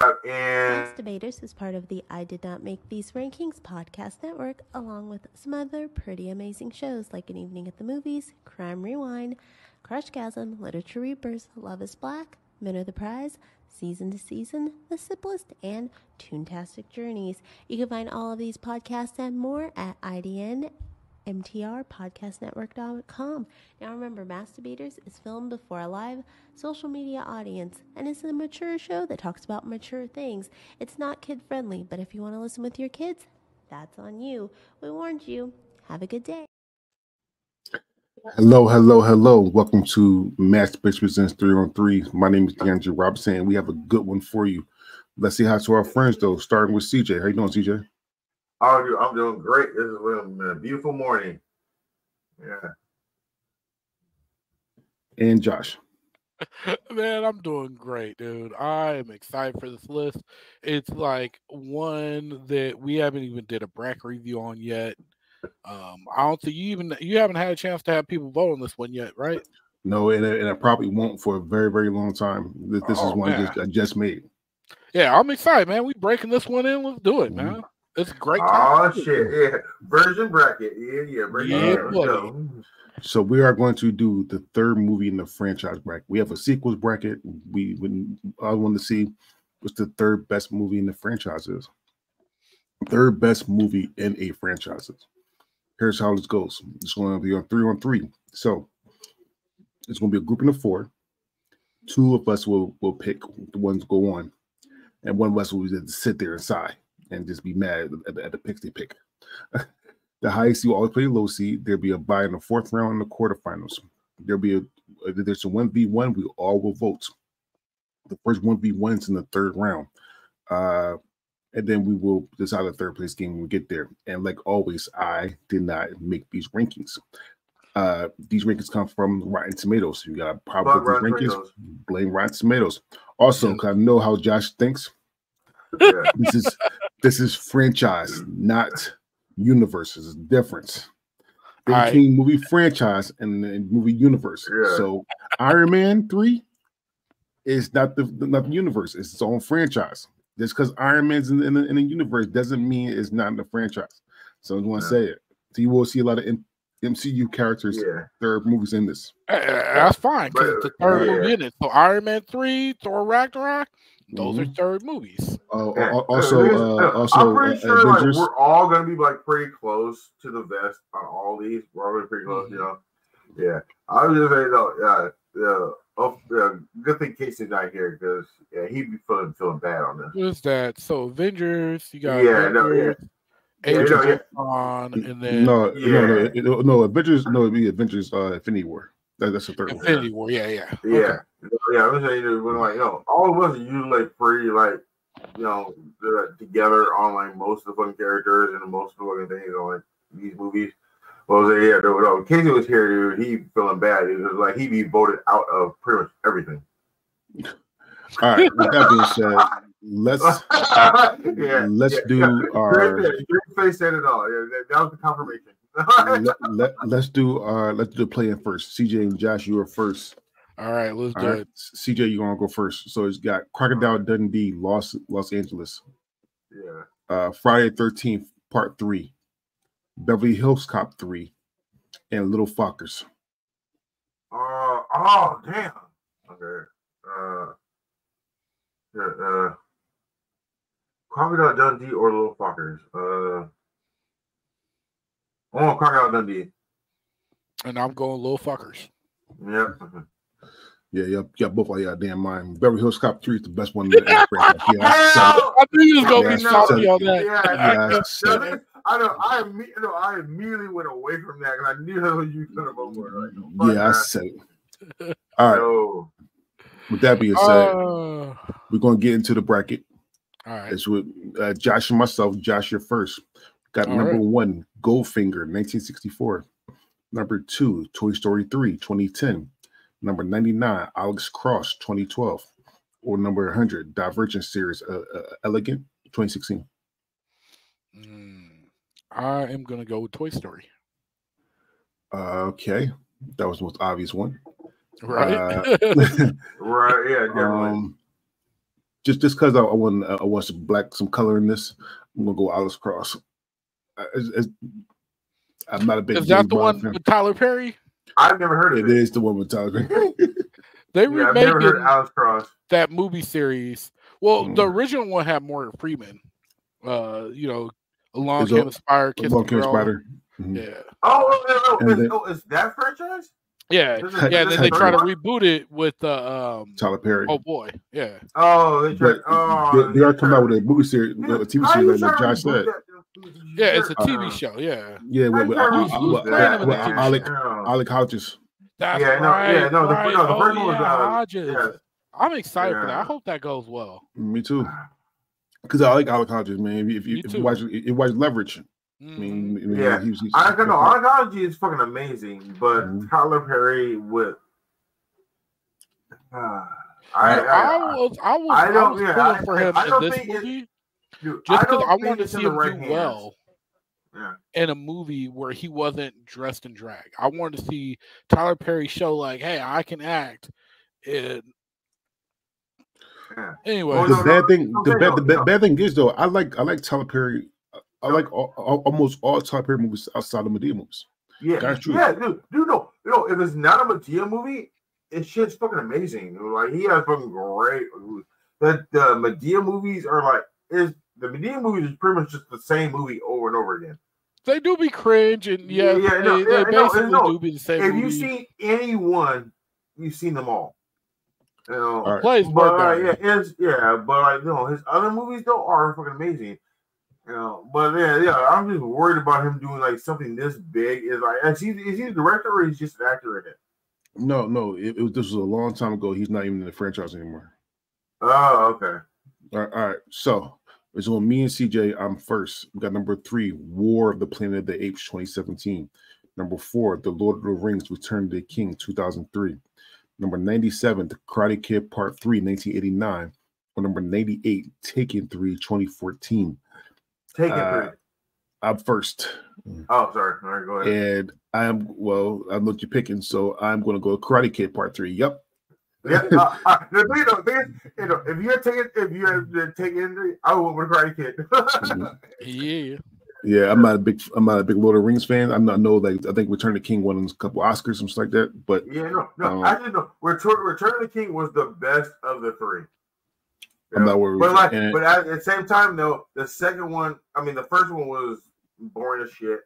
and Debaters is part of the I Did Not Make These Rankings podcast network, along with some other pretty amazing shows like An Evening at the Movies, Crime Rewind, Crush Crushgasm, Literature Reapers, Love is Black, Men of the Prize, Season to Season, The Simplest, and Toontastic Journeys. You can find all of these podcasts and more at IDN mtrpodcastnetwork.com. Now remember, Mass-Debaters is filmed before a live social media audience and it's a mature show that talks about mature things. It's not kid friendly, but if you want to listen with your kids, that's on you. We warned you. Have a good day. Hello, hello, hello. Welcome to Master Bitch Presents 3 on 3. My name is DeAndre Robinson, and we have a good one for you. Let's see how to our friends though, starting with CJ. How you doing, CJ? How are you? I'm doing great. This is a beautiful morning. Yeah. And Josh. Man, I'm doing great, dude. I am excited for this list. It's like one that we haven't even did a bracket review on yet. Um, I don't think you even you haven't had a chance to have people vote on this one yet, right? No, and, and I probably won't for a very, very long time. This, this oh, is one just, I just made. Yeah, I'm excited, man. We breaking this one in. Let's do it, mm-hmm. man. It's great. Oh shit! Yeah, version bracket. Yeah, yeah, yeah. So we are going to do the third movie in the franchise bracket. We have a sequels bracket. We would I want to see what's the third best movie in the franchises. Third best movie in a franchises. Here's how this goes. It's going to be on three on three. So it's going to be a grouping of four. Two of us will will pick the ones go on, and one of us will just sit there and sigh and just be mad at, the, at the picks they pick. the highest you always play low seed. There'll be a bye in the fourth round in the quarterfinals. There'll be a there's a one v one. We all will vote. The first one v ones in the third round, uh, and then we will decide the third place game when we get there. And like always, I did not make these rankings. Uh, these rankings come from Rotten Tomatoes. You got probably rankings. Tomatoes. Blame Rotten Tomatoes. Also, because I know how Josh thinks. Yeah. this is this is franchise, not universes. It's difference between right. movie franchise and, and movie universe. Yeah. So Iron Man 3 is not the not the universe, it's its own franchise. Just because Iron Man's in, in, in, the universe doesn't mean it's not in the franchise. So I want to yeah. say it. So you will see a lot of M- MCU characters, yeah. third movies in this. that's fine because it's the third yeah. movie in it. So Iron Man 3, Thor Ragnarok, those mm-hmm. are third movies. Uh, yeah. Also, uh, also, I'm pretty sure like, we're all gonna be like pretty close to the vest on all these. We're all gonna be pretty close, mm-hmm. you know. Yeah, I was just saying, no, yeah, yeah. Oh, yeah, good thing Casey's not here because yeah, he'd be feeling feeling bad on this. Who's that? So Avengers, you got yeah, Avengers, no, yeah. Age yeah, yeah. on, and then no, yeah. no, no, no, Avengers, no, it'd be Avengers, uh, Infinity War. That, that's the third Infinity one. War. Yeah, yeah, yeah, okay. yeah. I was saying when like you know, all of us are usually pretty like you know they're together on like most of the fucking characters and most of the fucking things on like these movies. Well, say, yeah, no, no. Casey was here, dude. He feeling bad. It was like he'd be voted out of pretty much everything. All right. With that being said, let's yeah, let's yeah, do yeah. our. Your face said it all. Yeah, that, was the confirmation let, let's do uh let's do the play in first. CJ and Josh, you are first. All right, let's All do right. it. CJ, you gonna go first. So it's got Crocodile Dundee, Los Los Angeles. Yeah. Uh Friday 13th, part three. Beverly Hills Cop 3 and Little Fockers. Uh oh damn. Okay. Uh yeah, uh Crocodile Dundee or Little Fockers. Uh I want Crocodile Dundee. And I'm going little fuckers. Yeah. Yeah, yeah, yeah, both of y'all damn mind. Beverly Hills Cop 3 is the best one. Yeah, I, knew you was gonna yeah, be salty on that. Yeah, yeah I, I know. I, know, I immediately went away from that because I knew how you could have over. yeah, I said it. All right. So, with that being said, uh, we're gonna get into the bracket. All right. It's with uh, Josh and myself. Josh, you're first. Got All number right. one, Goldfinger, 1964. Number two, Toy Story 3, 2010. Number 99, Alex Cross, 2012. Or number 100, Divergent Series, uh, uh, Allegiant, 2016. Mm, I am going to go with Toy Story. Uh, okay. That was the most obvious one. Right. Uh, right. Yeah, definitely. Um, just just because I, I want I want some black some color in this, I'm gonna go Alex Cross. I, it's- it's- I'm not a big. Is that James the Bond one fan. with Tyler Perry? I've never heard It of it. is the one with Tyler. Perry. They Yeah, I've never heard remaking of Alex Cross. that movie series. Well, the Mm. original one had Morgan Freeman. Uh, you know, Along Is Came a Spider, Kiss the Long Kiss Girl. Spider. Mhm. Yeah, Oh, oh, oh, And oh, is, then- oh, is that franchise? yeah, This is- yeah. Then they try to reboot it with uh, um. Tyler Perry. Oh boy, yeah. Oh, they tried. But Oh, they, they are coming out with a movie series, Yeah, a TV series, like, like Josh said. That? Yeah, it's a Uh, TV show. Yeah, Yeah, with, with, with, with, with Aldis, Aldis Hodges. that's Yeah, no, yeah, no, the- right. no, the oh, first one was, yeah, uh, Hodges. yeah. I'm excited for that. I hope that goes well. Me too. Because I like Aldis Hodges, man. If you, if you watch, if you watch Leverage, I Mhm. mean, I mean, Yeah. he was, he's, I don't know. Oncology is fucking amazing, but Mhm. Tyler Perry with. Uh, I, I, I, was, I was, I I, don't- was yeah, pulling I- for him I in don't this think it- movie dude, just because don't I, wanted to see the him right do hands. well Yeah. in a movie where he wasn't dressed in drag. I wanted to see Tyler Perry show like, hey, I can act. And Yeah. anyway, oh, the no, bad no, thing, no, the bad, the bad, no. bad thing is though, I like, I like Tyler Perry. I like all, all, almost all Tyler Perry movies outside of Madea movies. Yeah, That's true. yeah, dude, dude, no, know, If it's not a Madea movie, it's shit's fucking amazing. Like he has fucking great. The the Madea movies are like is the Madea movies is pretty much just the same movie over and over again. they do be cringe, and yeah, Yeah, no, they, yeah, they no, basically no. do be the same If movie. you've seen any one, you've seen them all. You know, All right. Plays but uh, yeah, it's, yeah, but like you know, his other movies though are fucking amazing. You know, but yeah, yeah, I'm just worried about him doing like something this big. Is like, is he is he the director or is he just an actor in it? No, no, it, it was, this was a long time ago. He's not even in the franchise anymore. Oh, okay. All right, all right. So it's on me and CJ. I'm first. We got number three, War of the Planet of the Apes, 2017. Number four, The Lord of the Rings, Return of the King, 2003. Number 97, The Karate Kid Part 3, 1989. Or number 98, Taken 3, 2014. Take it. Uh, Chris. I'm first. oh, sorry. All right, go ahead. And I'm, well, I looked you picking, so I'm going to go Karate Kid Part 3. Yep. Yeah, uh, uh, the thing, the thing is, you know, if you're taking, if you're taking, I would with Karate Kid. Mhm. Yeah, Yeah, I'm not a big I'm not a big Lord of the Rings fan. I'm not know like I think Return of the King won a couple Oscars and stuff like that. But yeah, no, no, Um, actually, no. Return, Return of the King was the best of the three. I'm not worried. But like, and- but at the same time, though, the second one, I mean, the first one was boring as shit.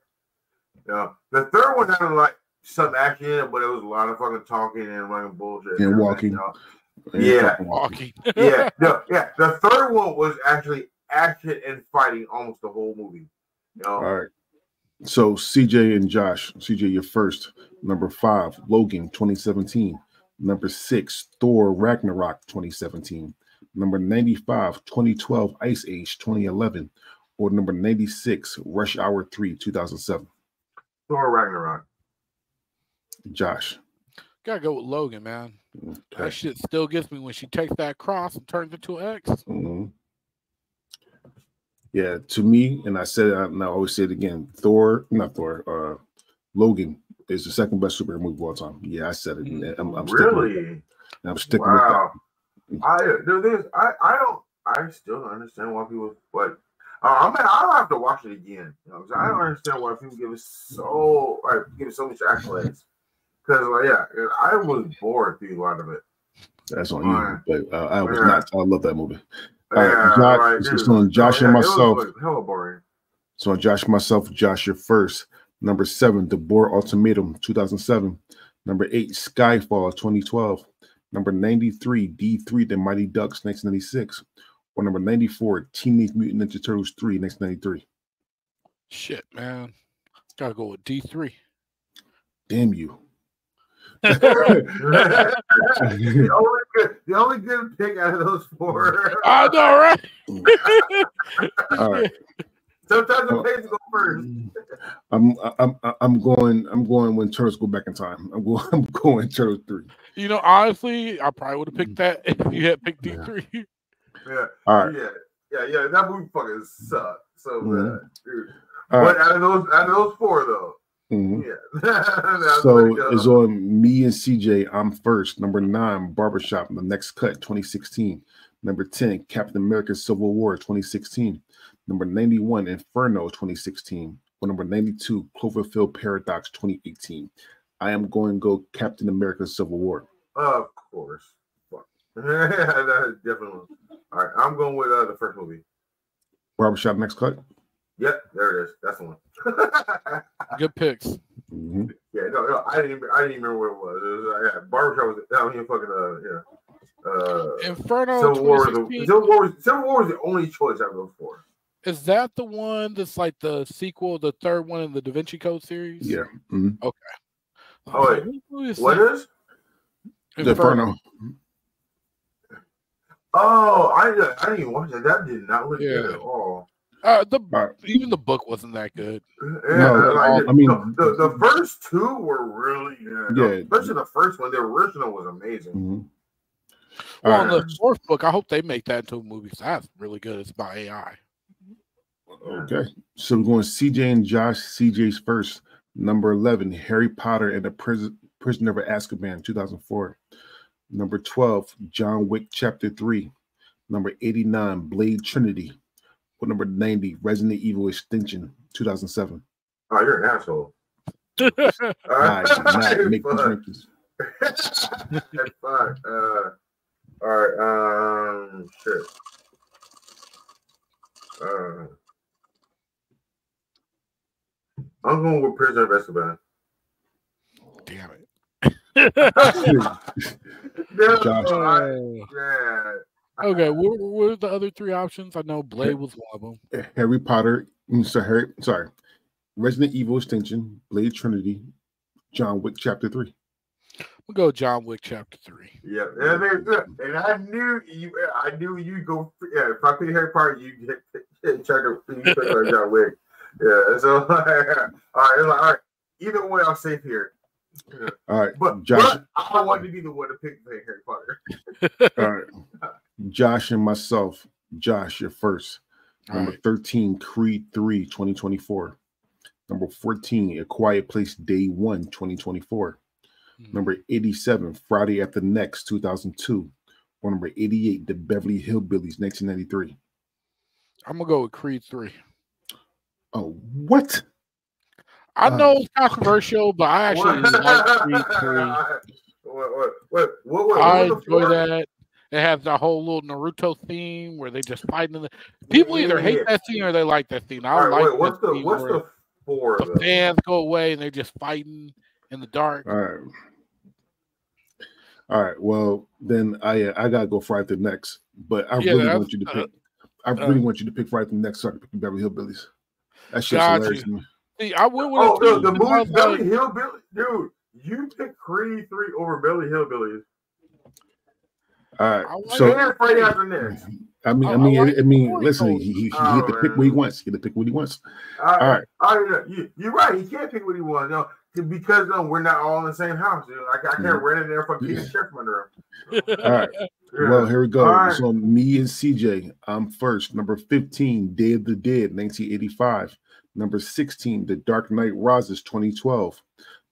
Yeah, the third one had like some action in it, but it was a lot of fucking talking and fucking bullshit And walking. you know? and yeah. walking. yeah, no, yeah. The third one was actually action and fighting almost the whole movie. You know? All right. So CJ and Josh, CJ, you're first. Number five, Logan, 2017. Number six, Thor Ragnarok, 2017. Number 95, 2012, Ice Age, 2011. Or number 96, Rush Hour 3, 2007. Thor Ragnarok. Josh. Gotta go with Logan, man. That shit still gets me when she takes that cross and turns it to an X. Mhm. Yeah, to me, and I said it, and I always say it again. Thor, not Thor, uh, Logan is the second best superhero movie of all time. Yeah, I said it. and I'm, I'm sticking with it. really? I'm sticking Wow. with I the thing is, I I don't I still don't understand why people like. Uh, I mean, I'll have to watch it again. You know, 'cause I Mm. don't understand why people give it so like give it so much accolades. Because like, yeah, I was bored through a lot of it. That's on Alright. you. But uh, I was Yeah. not. I love that movie. All right, Yeah, Josh- like, it's dude, just on Josh yeah, and it was, myself. like, hella boring. So on Josh and myself, Josh, you're first. Number seven, The Bourne Ultimatum, 2007. Number eight, Skyfall, 2012. Number 93, D3, The Mighty Ducks, 1996. Or number 94, Teenage Mutant Ninja Turtles 3, 1993. Shit, man. Gotta go with D three. Damn you. The only good, the only good pick out of those four. I know, right? All right. Sometimes it pays go first. I'm I'm I'm going I'm going when turtles go back in time. I'm going I'm going turtles three. You know, honestly, I probably would have picked that if you had picked D three. Yeah, All right. yeah, yeah, yeah. That movie fucking sucked so Mhm. bad, dude. All but right. out of those, out of those four, though, Mhm. yeah. So go. it's on me and CJ. I'm first. Number nine, Barbershop, The Next Cut, 2016. Number 10, Captain America Civil War 2016. Number 91, Inferno 2016. Or number 92, Cloverfield Paradox 2018. I am going to go Captain America Civil War. Of course. That is definitely. All right, I'm going with uh, the first movie. Barbershop next cut. Yep, there it is. That's the one. Good picks. Mhm. yeah, no, no, I didn't. Even, I didn't even remember what it was. It was uh, yeah, barbershop was. I mean, fucking. Uh, yeah. Uh, Inferno Civil War, was the, Civil War, was, Civil War was the only choice I voted for. Is that the one that's like the sequel, the third one in the Da Vinci Code series? Yeah. mhm. Oh, wait. What movie is What that? is? The Inferno. Oh, I I didn't even watch that. That did not look good at all. Uh, the Alright. even the book wasn't that good. Yeah, No, like, I mean- the, the, the first two were really good. Yeah. especially the first one. The original was amazing. Mhm. Well, on right. the fourth book, I hope they make that into a movie. 'cause That's really good. It's about AI. Okay. So we're going CJ and Josh. CJ's first. Number 11, Harry Potter and the Prison, Prisoner of Azkaban, 2004. Number 12, John Wick Chapter 3. Number 89, Blade Trinity. Or number 90, Resident Evil Extinction, 2007. Oh, you're an asshole. I did not make these Fuck. Uh, all right. Um, shit. Uh, I'm going with Prisoner of Azkaban. Damn it. No, Josh. I- Oh. yeah. Okay, what, what were the other three options? I know Blade was one of them. Harry Potter, mm, so Harry, sorry, Resident Evil Extinction, Blade Trinity, John Wick Chapter 3. We'll go John Wick Chapter Three. Yeah, and, they- and I knew you. I knew you go. Yeah, if I pick Harry Potter, you get get- check it. You pick John Wick. Yeah, so all right, like, all right, Either way, I'm safe here. All right, But, Josh, but I want to be the one to pick pick Harry Potter. all right. Josh and myself. Josh, you're first. Number Alright. 13, Creed 3, 2024. Number 14, A Quiet Place Day 1, 2024. Mhm. Number 87, Friday After Next, 2002. Or number 88, The Beverly Hillbillies, 1993. I'm gonna go with Creed Three. Oh, what? I Uh, know it's controversial, but I actually like Creed Three. What, what, what, what, what, I what was the enjoy fourth? that. It has the whole little Naruto theme where they just fight in the. People either Yeah. hate that scene or they like that scene. I don't right, like wait, what's the what's the four? the fans go away and they're just fighting in the dark. All right. All right. Well, then I I gotta go Friday the next, but I Yeah, really want you to uh, pick. I uh, really want you to pick Friday the next, so I can pick Beverly Hillbillies. That shit's hilarious to me. See, I went with Oh, it no, the because I movie was Belly like, Hillbilly, dude. You picked Creed three over Belly Hillbillies. All right. I like So and Friday after next. I mean, I- I I mean, like I mean, listen, he, he, he Oh, get to pick what he wants. He get to pick what he wants. All All right. I, you, you're right. He can't pick what he wants. No, because no, we're not all in the same house. You know, like I can't Mhm. run in there for keep chef under him. All right. Yeah. Well, here we go. All right. So me and CJ, I'm first. Number 15, Day of the Dead, 1985. Number 16, The Dark Knight Rises, 2012.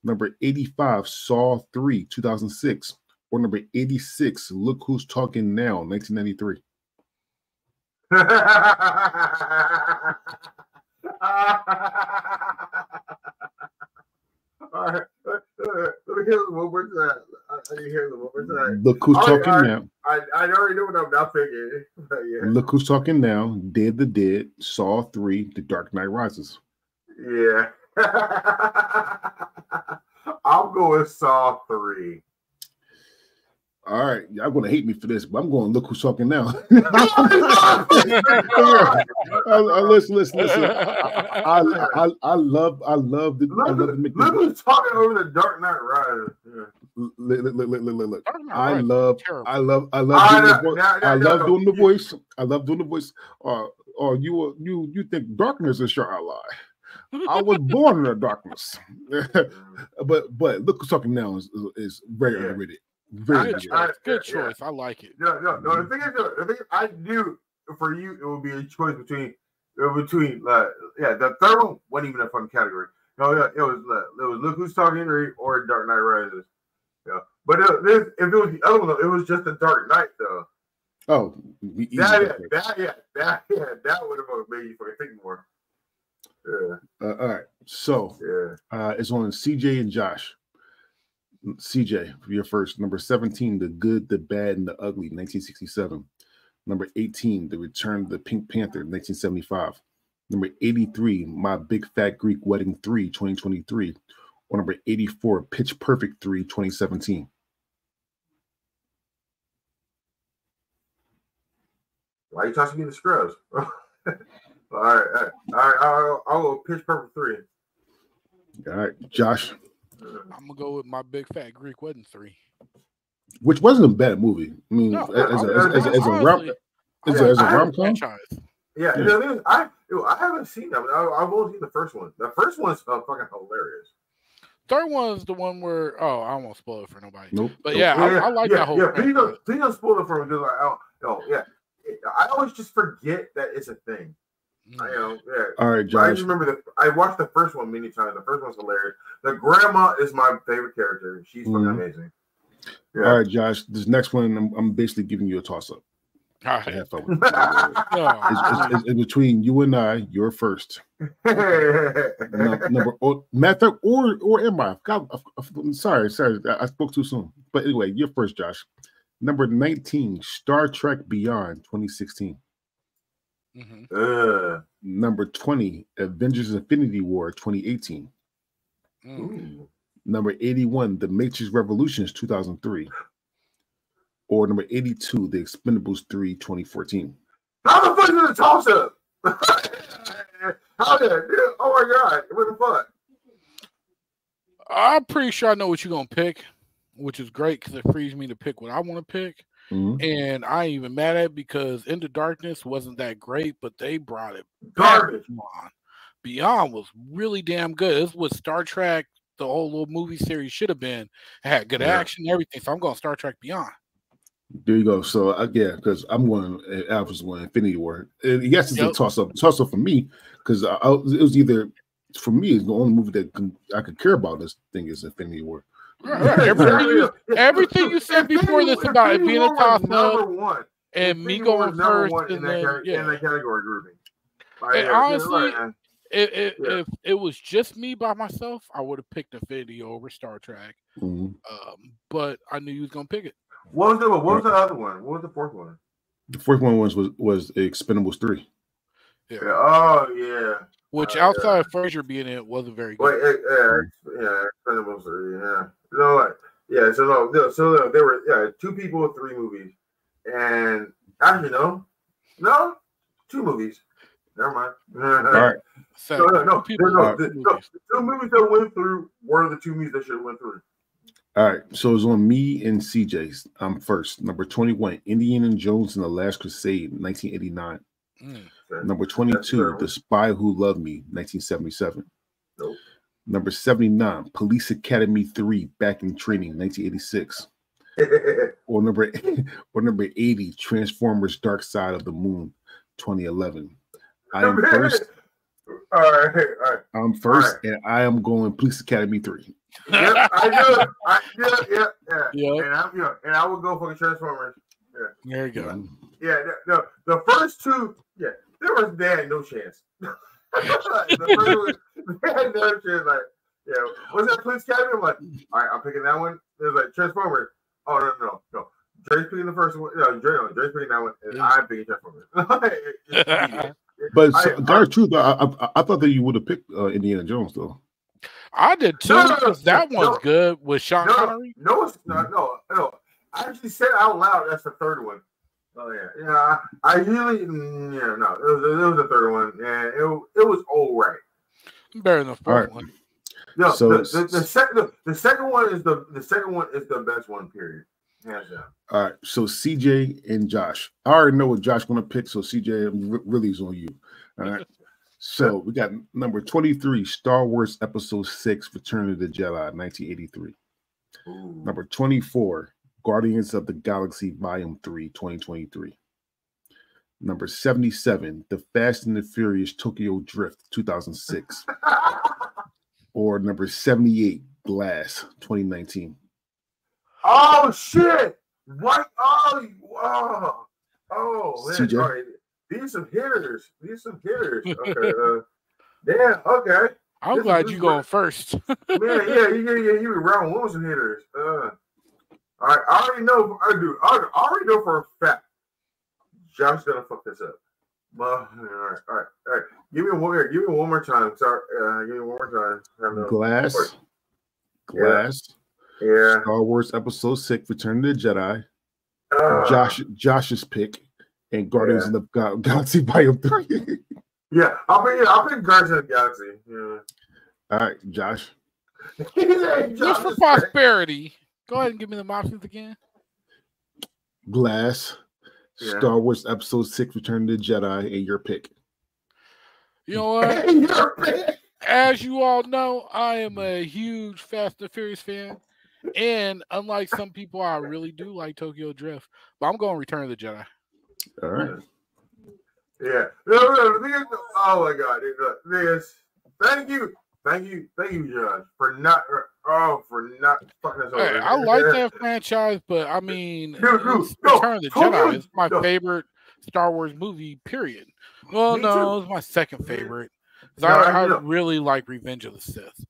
Number 85, Saw 3, 2006. Or number 86, Look Who's Talking Now, 1993. All right. Let me hear the one more time. Need to hear the one more time. Look Who's oh, All right, Talking right. Now. I, I already know what I'm not. But yeah. Look Who's Talking Now, of the Dead, Saw 3, The Dark Knight Rises. Yeah. I'm going Saw 3. All right, y'all gonna hate me for this, but I'm gonna Look who's talking now. I, I, I, listen, listen, listen. I, I, I, I love, I love the, I love Look, the make look who's talking over the Dark Knight Rider. Look, look, look, look, look, look, look. Dark I love. I love, I love Ah, doing the voice. no, no, I love doing the voice. I love doing the voice. Or, or you, uh, you, you think darkness is your ally? I was born in the darkness. but, but look who's talking now is, is very Yeah. underrated. Very Good underrated. I- choice. Good yeah. choice. I like it. No, no, no. The thing is, the thing is, I knew for you it would be a choice between between uh, yeah. The third one wasn't even a fun category. No, yeah, it was uh, it was Look Who's Talking or, or Dark Knight Rises. Yeah, but it, this, if it was the other one, though, it was just the Dark Knight though. Oh, That, yeah, that, yeah, that, yeah, that would have made you fucking think more. Yeah, Uh, all right. So yeah. uh, it's on CJ and Josh. CJ, you're first. Number 17, The Good, the Bad, and the Ugly, 1967. Number 18, The Return of the Pink Panther, 1975. Number 83, My Big Fat Greek Wedding 3, 2023. Or number 84, Pitch Perfect 3, 2017. Why are you tossing me the scrubs? all right, all right, all right. I'll, I'll pitch perfect three. All right. Josh, I'm gonna go with my big fat Greek wedding three. which wasn't a bad movie. I mean, No, as, a, I- as, a, as, a rom, honestly, as, a, as rom com. Yeah, Yeah. the thing is, I yo, I haven't seen them. I, I've only seen the first one. The first one's uh, fucking hilarious. Third one's the one where oh I won't spoil it for nobody. nope. But nope. yeah, I, I like yeah, that whole. Yeah, please franchise. don't, please don't spoil it for me because I don't. No, yeah, I always just forget that it's a thing. I Mm. know. Yeah. All right, I Josh. just remember that I watched the first one many times. The first one's hilarious. The grandma is my favorite character. She's fucking Mhm. amazing. Yeah. All right, Josh. This next one, I'm, I'm basically giving you a toss up. All right. Have fun with It's, it's, it's, it's between you and I. You're first. Num- number oh, matter fact, or or am I? God, I'm sorry, sorry, I I spoke too soon. But anyway, you're first, Josh. Number 19, Star Trek Beyond 2016. Mhm. Uh, Number 20, Avengers Infinity War 2018. Mm. Number 81, The Matrix Revolutions 2003. Or number 82, The Expendables 3 2014. How the fuck is it a toss up? How did? Oh my god! What the fuck? I'm pretty sure I know what you're gonna pick, which is great because it frees me to pick what I want to pick. Mhm. And I ain't even mad at it because Into Darkness wasn't that great, but they brought it. Garbage. Beyond. Beyond was really damn good. This was Star Trek, the whole little movie series should have been. It had good Yeah. action, everything. So I'm going Star Trek Beyond. There you go. So uh, yeah, because I'm going. Uh, Alpha's going Infinity War. And yes, it's Yep. a toss up. Toss up for me because I, I, it was either for me. It's the only movie that can, I could care about. This thing is Infinity War. Right, right. Everything you, everything you said before this about it being a toss up number one. and me going number first, one in and that, then, car- in that category grouping. Like, And yeah, honestly, right, If, if, Yeah. if it was just me by myself, I would have picked Infinity over Star Trek. Mhm. Um, but I knew you was gonna pick it. what was the what was the other one? What was the fourth one? The fourth one was was was Expendables three. Yeah. Oh yeah. Which yeah. outside of Fraser being in it wasn't very Wait, good. eh, yeah, yeah, Expendables three, yeah. You know what? Yeah, so no, no, so no, there were yeah two people, three movies, and actually no, no, two movies. Never mind. All right. So, No, no, no, people no, no, the, movies. no, the two movies that went through were the two movies that should have went through. All right. So it's on me and CJ's. I'm first. Number 21, Indiana Jones and the Last Crusade, 1989. Mm. Number 22. The Spy Who Loved Me, 1977. Nope. Number 79, Police Academy 3, Back in Training, 1986. Or number or number 80, Transformers Dark Side of the Moon, 2011. I am first. All right, all right. I'm first, and I am going Police Academy 3. Yep, I know. it. I, yeah, yeah, yeah. Yep. And I'm, you know, and I would go for the Transformers. There you go. Yeah, the, the, the first two, yeah, there was they had no chance. the first one, they had no chance. Like, yeah, was that Police Academy? I'm like, all right, I'm picking that one. It was like Transformers. Oh no, no, no. Dre's picking the first one. No, Dre, no, Dre's picking that one, and Yeah. I'm picking Transformers. It's easy. But I- so, God's truth, I, I, I thought that you would have picked uh, Indiana Jones, though. I did too. No, no, no, that no. one's good with Sean no, Connery. no, it's not. No, no. I actually said out loud that's the third one. Oh yeah, yeah. I, I usually, mm, yeah, no, it was, it was the third one, and it, it was all right. Better than the All fourth right. one. No, So the, the, the second the, the second one is the the second one is the best one. Period. Hands down. All right, so CJ and Josh. I already know what Josh going to pick, so CJ r- really is on you. All right. So we got number 23, Star Wars Episode 6, Return of the Jedi, 1983. Ooh. Number 24, Guardians of the Galaxy Volume 3, 2023. Number 77, The Fast and the Furious Tokyo Drift, 2006. or number 78, Glass, 2019. oh shit! What? Oh, Wow! Oh, man. CJ? All right. These are some hitters. These are some hitters. Okay. uh, damn. Okay. I'm This glad this you is going first. Man, yeah, you yeah, yeah, you be round one with some hitters. Uh, all right, I already know. I do. I already know for a fact. Josh's gonna fuck this up. But, all right, all right, all right. Give me one. Give me one more time. Sorry. Uh, give me one more time. I know. Glass, Yeah. Glass, Yeah. Star Wars Episode Six, Return of the Jedi, Uh, Josh Josh's pick, and Guardians of the Ga- Galaxy Volume Three. Yeah, I'll be. I'll be Guardians of the Galaxy. Yeah. All right, Josh. Just for prosperity. Go ahead and give me the options again. Glass, Yeah. Star Wars Episode Six, Return of the Jedi, and your pick. You know what? As you all know, I am a huge Fast and Furious fan. And unlike some people, I really do like Tokyo Drift. But I'm going to Return of the Jedi. All right. Yeah. No, no, the thing is, oh my god, dude, this. Thank you, thank you, thank you, Judge, for not. Oh, for not fucking us Hey. I like that franchise, but I mean, Dude, dude, Return of the Jedi is my no. favorite Star Wars movie, period. Well, Me no, it's my second favorite. No, I, I really like Revenge of the Sith.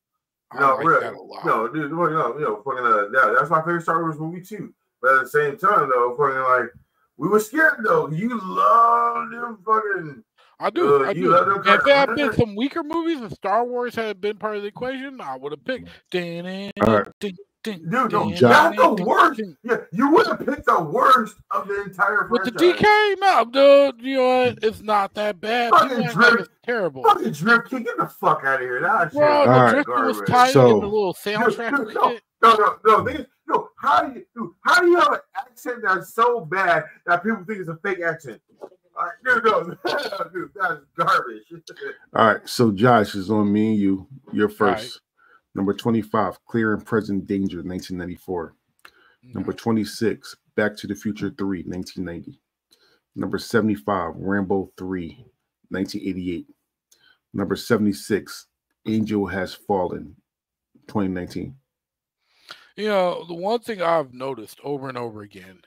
I No, like really, that a lot. no, dude, well, no, you know, fucking, uh, yeah, that's my favorite Star Wars movie too. But at the same time, though, fucking like, we were scared though. You love them fucking. I do. Uh, I do. If there had been some weaker movies and Star Wars had been part of the equation, I would have picked. All right. Dude, no, that's the worst. Yeah, you would have picked the worst of the entire With the. DK, no, dude. You know what? It's not that bad. Fucking act it's terrible. Fucking Drift get the fuck out of here. That shit. Bro, the. Drifter was tight So- in the little soundtrack Dude, and no. No, no, no. No. How do you, dude, how do you have an accent that's so bad that people think it's a fake accent? All right, dude, no, dude, that's garbage. All right. So Josh is on me and you. You're first. All right. Number 25, Clear and Present Danger, 1994. Number mm-hmm. 26, Back to the Future 3, 1990. Number 75, Rambo 3, 1988. Number 76, Angel Has Fallen, 2019. You know, the one thing I've noticed over and over again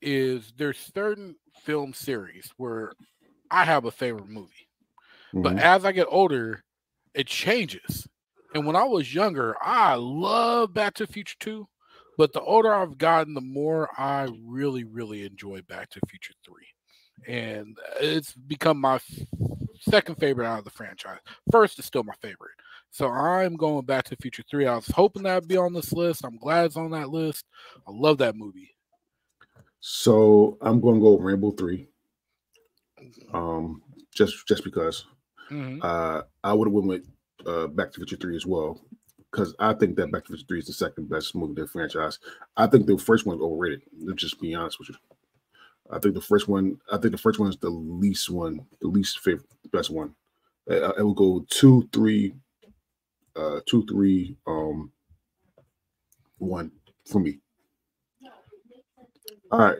is there's certain film series where I have a favorite movie. But Mhm. as I get older, it changes. And when I was younger, I loved Back to the Future 2. But the older I've gotten, the more I really, really enjoy Back to the Future 3. And it's become my second favorite out of the franchise. First is still my favorite. So I'm going back to the Future 3. I was hoping that'd be on this list. I'm glad it's on that list. I love that movie. So I'm going to go Rambo 3. Um, just just because Mhm. uh, I would have went with uh, Back to the Future 3 as well. Because I think that Back to the Future 3 is the second best movie in the franchise. I think the first one's overrated. Let's just be honest with you. I think the first one, I think the first one is the least one, the least favorite, best one. Uh, it will go two, three, uh, two, three, um, one for me. All right.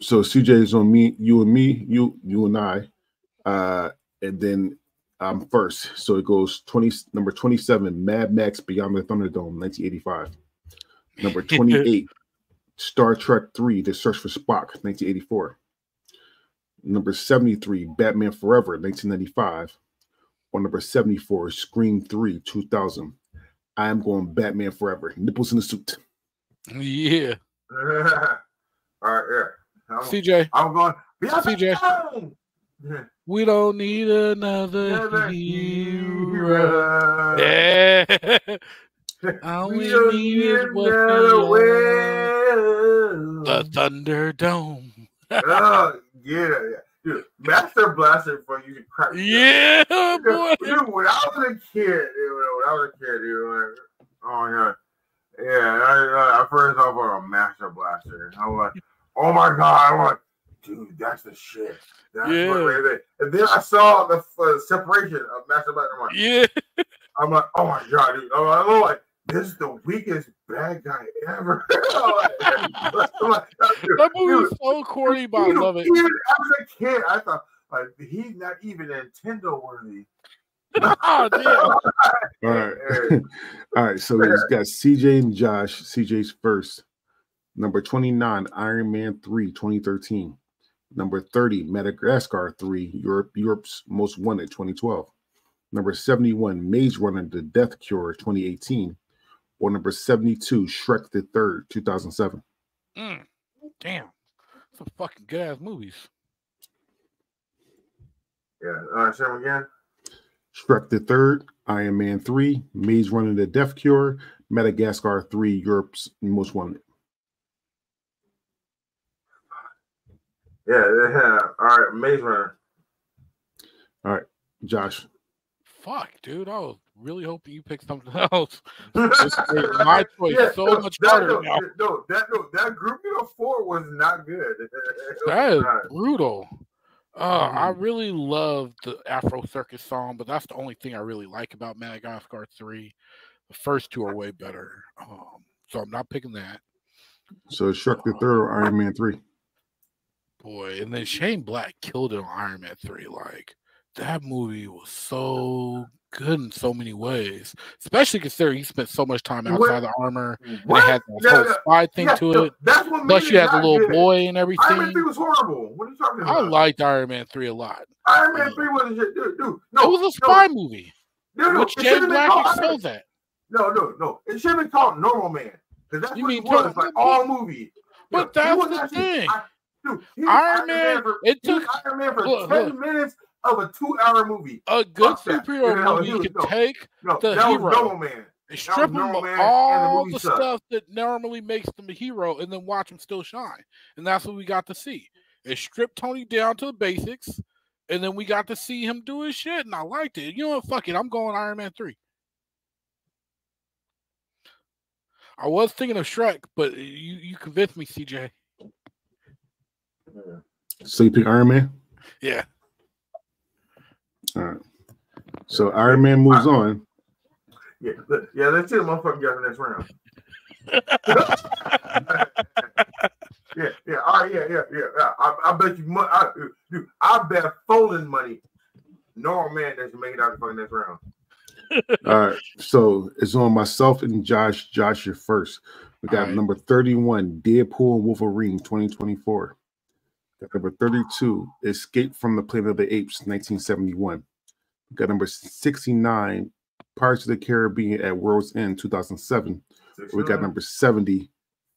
So CJ is on me, you and me, you, you and I, uh, and then I'm first. So it goes 20, number 27, Mad Max Beyond the Thunderdome, 1985. Number 28, Star Trek 3, The Search for Spock, 1984. Number 73, Batman Forever, 1995. Or number 74, Scream 3, 2000. I am going Batman Forever. Nipples in the suit. Yeah. All right, yeah. I'm, CJ, I'm going. CJ. We don't need another Another hero. hero. Yeah. All we, We need is what another we are. will. The Thunderdome. oh yeah, yeah, dude. Master Blaster for you to crack. Yeah, boy. Dude, when I was a kid, dude, when I was a kid, dude, like, oh god, yeah, I, uh, I first off on a Master Blaster. I'm like, oh my god, I'm like, dude, that's the shit. That's Yeah. what right there. And then I saw the uh, separation of Master Blaster. I'm like, Yeah. I'm like, oh my god, dude. I'm like, I'm like, this is the weakest bad guy ever. I'm like, I'm like, dude, That movie dude, was so corny, but I love it. Even as a kid, I thought like he's not even Nintendo worthy. Oh, damn. All right. All right. So it's got CJ and Josh. CJ's first. Number 29, Iron Man 3, 2013. Number 30, Madagascar 3, Europe, Europe's Most Wanted 2012. Number 71, Maze Runner The Death Cure 2018. Or number 72, Shrek the Third 2007. Mm, damn. Some fucking good ass movies. Yeah. Uh, say them again. Shrek the Third, Iron Man 3, Maze Runner The Death Cure, Madagascar 3, Europe's Most Wanted. Yeah. yeah. All right. Maze Runner. All right, Josh. Fuck, dude. I was really hoping you picked something else. This made my choice is so no, much that, harder no, now. no, that no, that grouping of four was not good. It That was is not. brutal. Uh, I Mhm. really love the Afro Circus song, but that's the only thing I really like about Madagascar 3. The first two are way better. Um, so I'm not picking that. So Shrek the Third or Iron Man 3. Boy, and then Shane Black killed it on Iron Man 3. Like, that movie was so good in so many ways, especially considering he spent so much time What? outside the armor and it had that Yeah, whole spy thing yeah, to it. That's what Plus, it you had the little good. boy and everything. Iron Man everything. 3 was horrible. What are you talking about? I liked Iron Man 3 a lot. Iron Man uh, 3 was a shit. Dude, dude. No, it was a no, spy movie, No, no, which it Shane Black called Iron- excels at. No, no, no. It should have been called Normal Man. Because that's You what mean he was, like all movie. But that's was the actually- thing. I- dude, was Iron Man, for, it took Iron Man for look, 10 look. minutes of a two hour movie. a good Fuck superhero movie. no, could no. take No, The that hero. was Normal Man. and strip him of and the all the stuff that normally makes them a hero, and then watch him still shine. And that's what we got to see. It stripped Tony down to the basics, and then we got to see him do his shit, and I liked it. You know what? Fuck it, I'm going Iron Man three. I was thinking of Shrek, but you you convinced me, CJ. So you pick Iron Man? Yeah. All right. So Iron Man moves on. Yeah, let- yeah, let's see the motherfucker get the next round. Yeah, yeah, all right, yeah, yeah, yeah. yeah. I, I bet you, mo- I, dude, I bet folding money. Normal man doesn't make it out the fucking next round. All right. So it's on myself and Josh. Josh, you're first. We got All right. number 31, Deadpool and Wolverine 2024. Got number 32, Escape from the Planet of the Apes 1971. We got number 69, Pirates of the Caribbean at World's End 2007. We got number 70,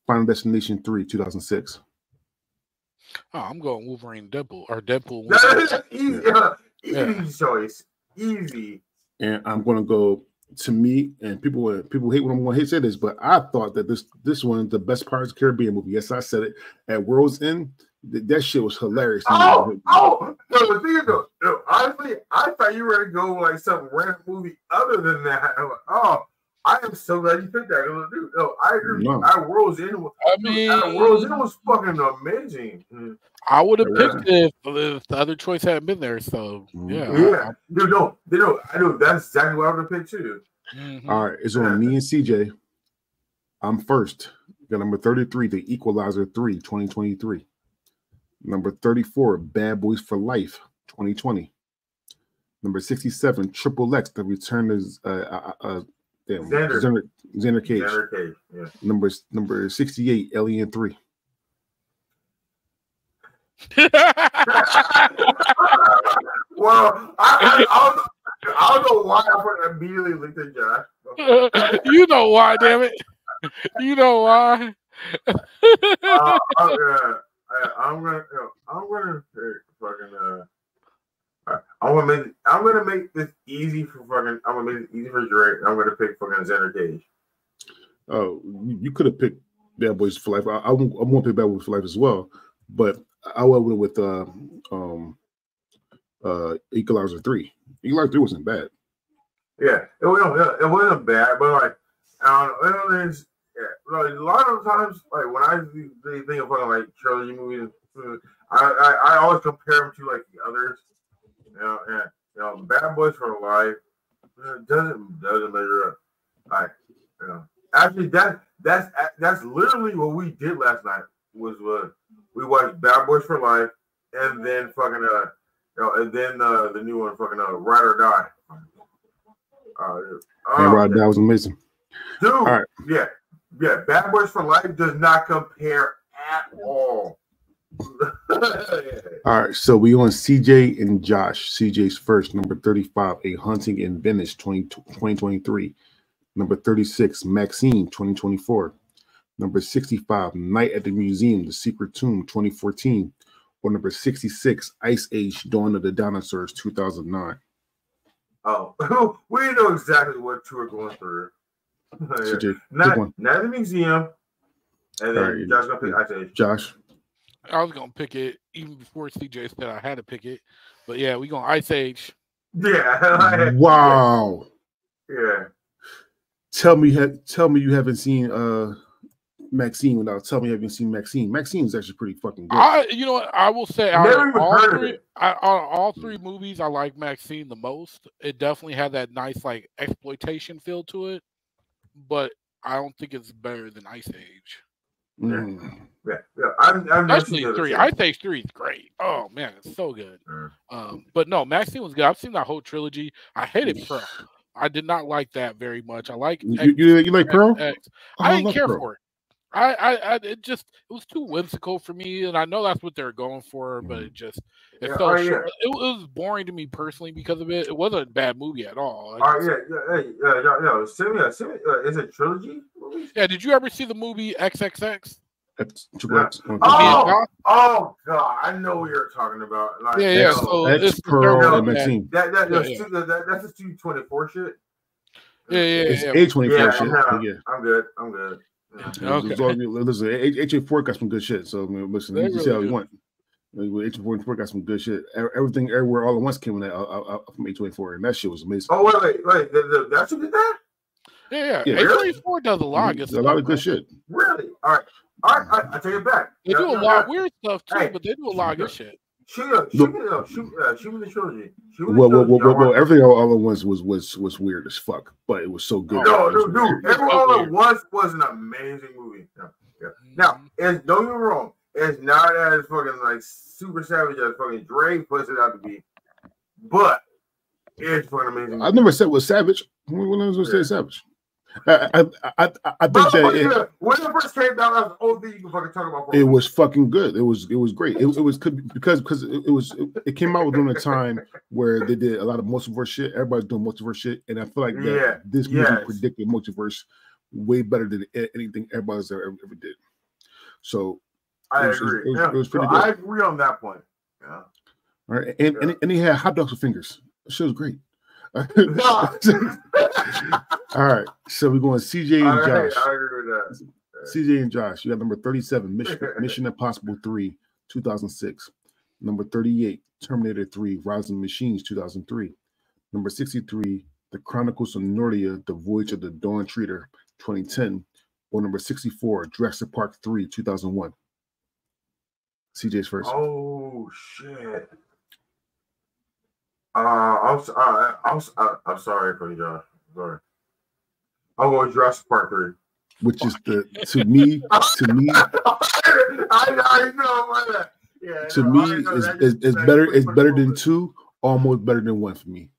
Final Destination 3 2006. Oh, I'm going Wolverine Deadpool or Deadpool. That Wolverine. easy, yeah, Yeah. easy choice. Easy. and I'm gonna go to me. And people people hate when I'm going to say this, but I thought that this this one the best Pirates of the Caribbean movie. Yes, I said it at World's End. Th- that shit was hilarious. Oh, oh, no, the thing is, though, no, honestly, I thought you were going to go like some random movie other than that. Like, oh, I am so glad you picked that. 'Cause, Dude, no, I agree. No. Our World's End was, I mean, our World's End was fucking amazing. I would have Yeah. picked it if, if the other choice hadn't been there. So Mhm. yeah, Yeah, dude, no, they know, I know that's exactly what I would have picked too. I- mhm. All right, it's on me and CJ. I'm first. Got number 33, The Equalizer 3, 2023. Number 34, Bad Boys for Life, 2020. Number 67, Triple X, The Return is uh, uh, uh, damn, Xander. Xander, Xander Cage. Xander Cage, yeah. Number number 68, Alien 3. well, I, I, I, don't, I don't know why I immediately looked at Josh. you know why, damn it. You know why. Uh, I'm gonna, I, I'm gonna, I'm gonna fucking. Uh, I- I'm gonna make, I'm gonna make this easy for fucking. I'm gonna make it easy for Drake. I'm gonna pick fucking Xander Cage. Oh, you, could have picked Bad Boys for Life. I, I, won't- I want to pick Bad Boys for Life as well, but I went with uh, um, uh, Equalizer 3. Equalizer 3 wasn't bad. Yeah, it wasn't, it wasn't bad, but like, I don't know. there's, yeah, like, a lot of times, like when I think of fucking like trilogy movies, I, I I always compare them to like the others. You know, and you know, Bad Boys for Life doesn't doesn't measure up. Like, you know, actually that that's that's literally what we did last night. Was what we watched Bad Boys for Life, and then fucking uh, you know, and then uh, the new one, fucking uh, Ride or Die. Uh, oh, Rod, that was amazing. dude, right. yeah, yeah. Bad Boys for Life does not compare at all. All right, so we on CJ and Josh. CJ's first, number 35, A Haunting in Venice 20, 2023. Number 36, MaXXXine 2024. Number 65, Night at the Museum, The Secret Tomb 2014. Or number 66, Ice Age, Dawn of the Dinosaurs 2009. Oh, we know exactly what you are going through. Yeah. CJ, Not, one. not the museum. And then All right. Josh gonna pick Ice Josh. I was gonna pick it even before CJ said I had to pick it. But yeah, we gonna Ice Age. Yeah. Wow. Yeah. Tell me, tell me you haven't seen uh MaXXXine without tell me you haven't seen MaXXXine. MaXXXine is actually pretty fucking good. I you know what I will say out Never of even all heard of three it. I, out of all three movies I like MaXXXine the most. It definitely had that nice like exploitation feel to it, but I don't think it's better than Ice Age. Mm. Yeah. Yeah. I've, I've never Especially seen the other three. two. Ice Age three is great. Oh man, it's so good. Mm. Um, but no, MaXXXine was good. I've seen that whole trilogy. I hated Pearl. I did not like that very much. I like You, X- you, you like Pearl? X. Oh, I didn't care Pearl. for it. I, I, I, it just, it was too whimsical for me, and I know that's what they're going for, but Mm-hmm. it just, it Yeah, fell oh, yeah. short. It, was boring to me personally because of it. It wasn't a bad movie at all. I All right, just- yeah, yeah, hey, yeah, yeah, yeah. Send me, a, send me, uh, is it trilogy? movies? yeah. Did you ever see the movie XXX? X, triple X, one, two, Oh, three. oh God, I know what you're talking about. Like, Yeah, yeah. yo, So X, the Pearl, third and one that- MaXXXine. that that Yeah, that's yeah. two- that, that that's just two twenty four shit. Yeah, yeah, It's yeah. A twenty four Yeah, shit. no, but yeah. I'm good. I'm good. Yeah. Okay. It's all- Listen, H A four got some good shit. So I mean, listen, They you can see really how you do. want. H A four got some good shit. Everything, everywhere, all at once came in that, uh, uh, uh, from H twenty four, and that shit was amazing. Oh wait, wait, wait. The, the, that's who did that? Yeah, yeah. Yeah. A twenty-four does a lot of good a lot of good man. shit. Really? All right, all right. I, I take it back. They do a lot of weird stuff too, Hey. but they do a lot of good shit. Shoot, shoot me, shoot, uh, shoot me the trilogy. Shoot me the Well, well, well, well, everything all, at once was was was weird as fuck, but it was so good. No, dude, dude. so All at. Once was an amazing movie. Yeah, yeah. Now, it's don't get me wrong. It's not as fucking like super savage as fucking Dre puts it out to be, but it's fucking amazing. I never said it was savage. When I was gonna say savage, I I I, think that it, when it first came out, that's the only thing you can fucking talk about. It was fucking good. It was it was great. It, it was could because because it, it was it, came out during a time where they did a lot of multiverse shit. Everybody's doing multiverse shit, and I feel like that Yeah, this movie yes. predicted multiverse way better than anything everybody's ever, ever did. So I was- agree. it was- yeah, was pretty so good. I agree on that point. Yeah. all right, and and, and he had hot dogs with fingers. That shit was great. No. All right, so we're going CJ and right, Josh. I agree with that. CJ and Josh, you got number 37, Mission, Mission Impossible 3, 2006. Number 38, Terminator 3, Rising Machines, 2003. Number 63, The Chronicles of Narnia, The Voyage of the Dawn Treader, 2010. Or number 64, Jurassic Park 3, 2001. CJ's first. Oh shit. Uh, I'm uh, I'm uh, I'm sorry for you, Josh. Sorry. I'll go with Jurassic Park three. Which is the to me, to me, I, I know about that. Yeah, to no, me, I know is that is, just- is better it's better than two, almost better than one for me.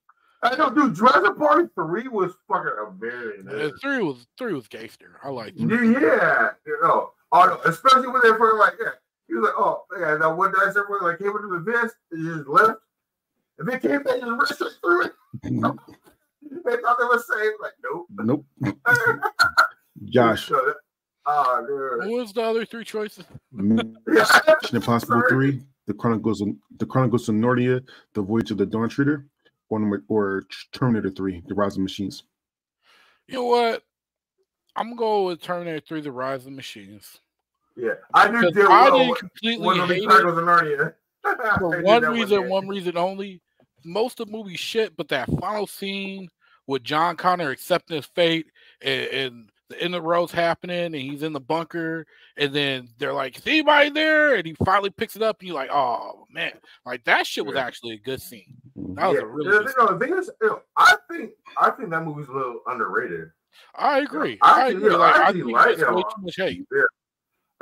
I know, dude. Jurassic Park three was fucking amazing. Uh, three was three was gangster. I like it. Yeah, yeah, you know, oh, especially when they fucking like, yeah, he was like, oh, yeah, that one guy said, like, came into the vest, and just left, and they came back and just ran straight through it. They thought they were safe, like, nope. Nope. Josh, So that- Oh, dude. What was the other three choices? Mission Impossible Sorry. 3, The Chronicles of The Chronicles of Narnia, The Voyage of the Dawn Treader, or or Terminator 3, The Rise of Machines. You know what? I'm gonna go with Terminator 3: The Rise of Machines. Yeah, I knew Because damn I well didn't completely one hate these it titles Narnia. For one reason, day. one reason only. Most of the movie shit, but that final scene with John Connor accepting his fate and, and the end of the road's happening and he's in the bunker and then they're like, "Is anybody there?" And he finally picks it up and you're like, "Oh man!" Like that shit was Yeah. actually a good scene. That was Yeah, a really the, good. thing- the thing is, you know, I think I think that movie's a little underrated. I agree. I I agree. yeah, Like I I actually think like way it. too much hate.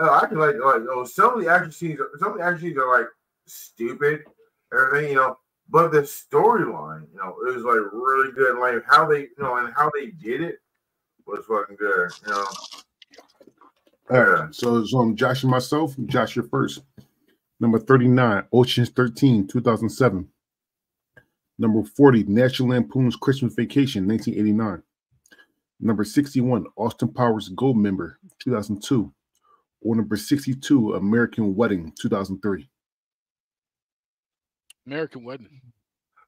Uh, I can like like oh, some of the action scenes, some of the action scenes are like stupid, everything you know. But the storyline, you know, it was like really good. Like how they, you know, and how they did it was fucking good. You know, All right. So, so I'm Josh and myself. Josh, you're first. Number 39, Ocean's 13, 2007. Number 40, National Lampoon's Christmas Vacation, 1989. Number 61, Austin Powers Goldmember, 2002. Or number 62, American Wedding, 2003. American Wedding.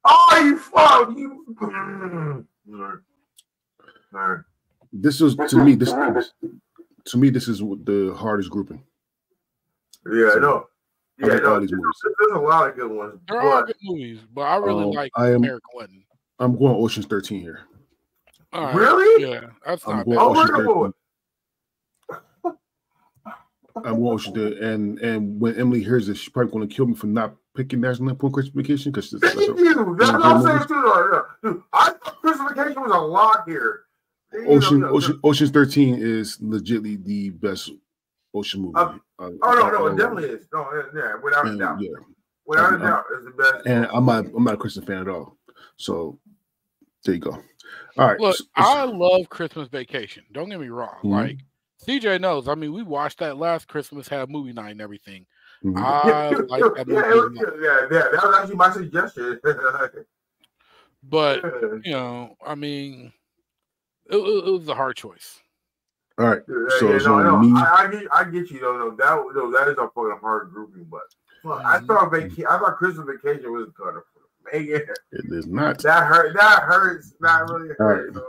Oh, you fuck you. All right. All right. This is to me. This to me. This is the hardest grouping. Yeah, I know. Yeah, like no, all these there's, there's a lot of good ones. There are But good movies, but I really Um, like I am- American Wedding. I'm going Ocean's 13 here. All right. really? Yeah, that's I'm not going bad. Oh, Ocean's 13. What- I'm going Ocean's 13. And and when Emily hears this, she's probably going to kill me for not picking National Lampoon Christmas Vacation because it's Thank that's you. That's what I'm saying too. though. Yeah. Dude, I thought Christmas Vacation was a lot here. You know, Ocean, yeah, Ocean, Ocean's 13 is legitly the best ocean movie. Uh, Uh, Oh no, no, it definitely is. No, yeah, without a and, doubt. yeah, Without a Um, doubt, it's the best. and I'm not, I'm not a Christian fan at all. So there you go. All right, Look, so- I love Christmas Vacation. Don't get me wrong. Mhm. Like CJ knows. I mean, we watched that last Christmas, had a movie night and everything. mhm. I yeah, like that yeah, movie. it was- yeah, yeah, that was actually my suggestion. But you know, I mean, it, it- it was a hard choice. all right. So yeah, it's no, on no, me. I, I get, I get you. though. no, that, no, that is a fucking hard grouping. But fuck, I Mhm. thought vacation, I thought Christmas vacation was gonna make it. It is not. That hurt. That hurts. That really All right. hurts so.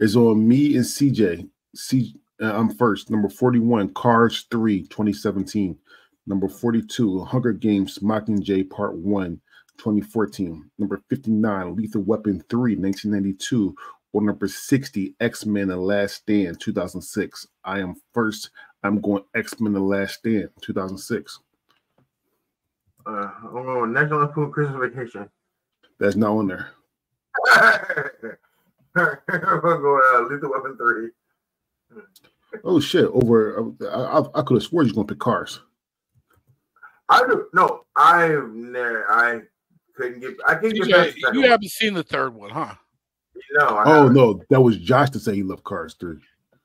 It's on me and CJ. C, uh, I'm first. Number 41, Cars 3, 2017. Number 42, Hunger Games Mockingjay Part 1, 2014. Number 59, Lethal Weapon 3, 1992. Or number 60, X Men The Last Stand, 2006. I am first. I'm going X Men The Last Stand, 2006. Uh, I'm going National Lampoon Christmas Vacation. That's not on there. I'm going uh, Lethal Weapon three. Oh shit! Over, I, I, I could have swore you're gonna pick Cars. I do no. I've never. I couldn't get. I can't get CJ, past the second you one. haven't seen the third one, huh? No. I Oh haven't. no, that was Josh to say he loved Cars 3.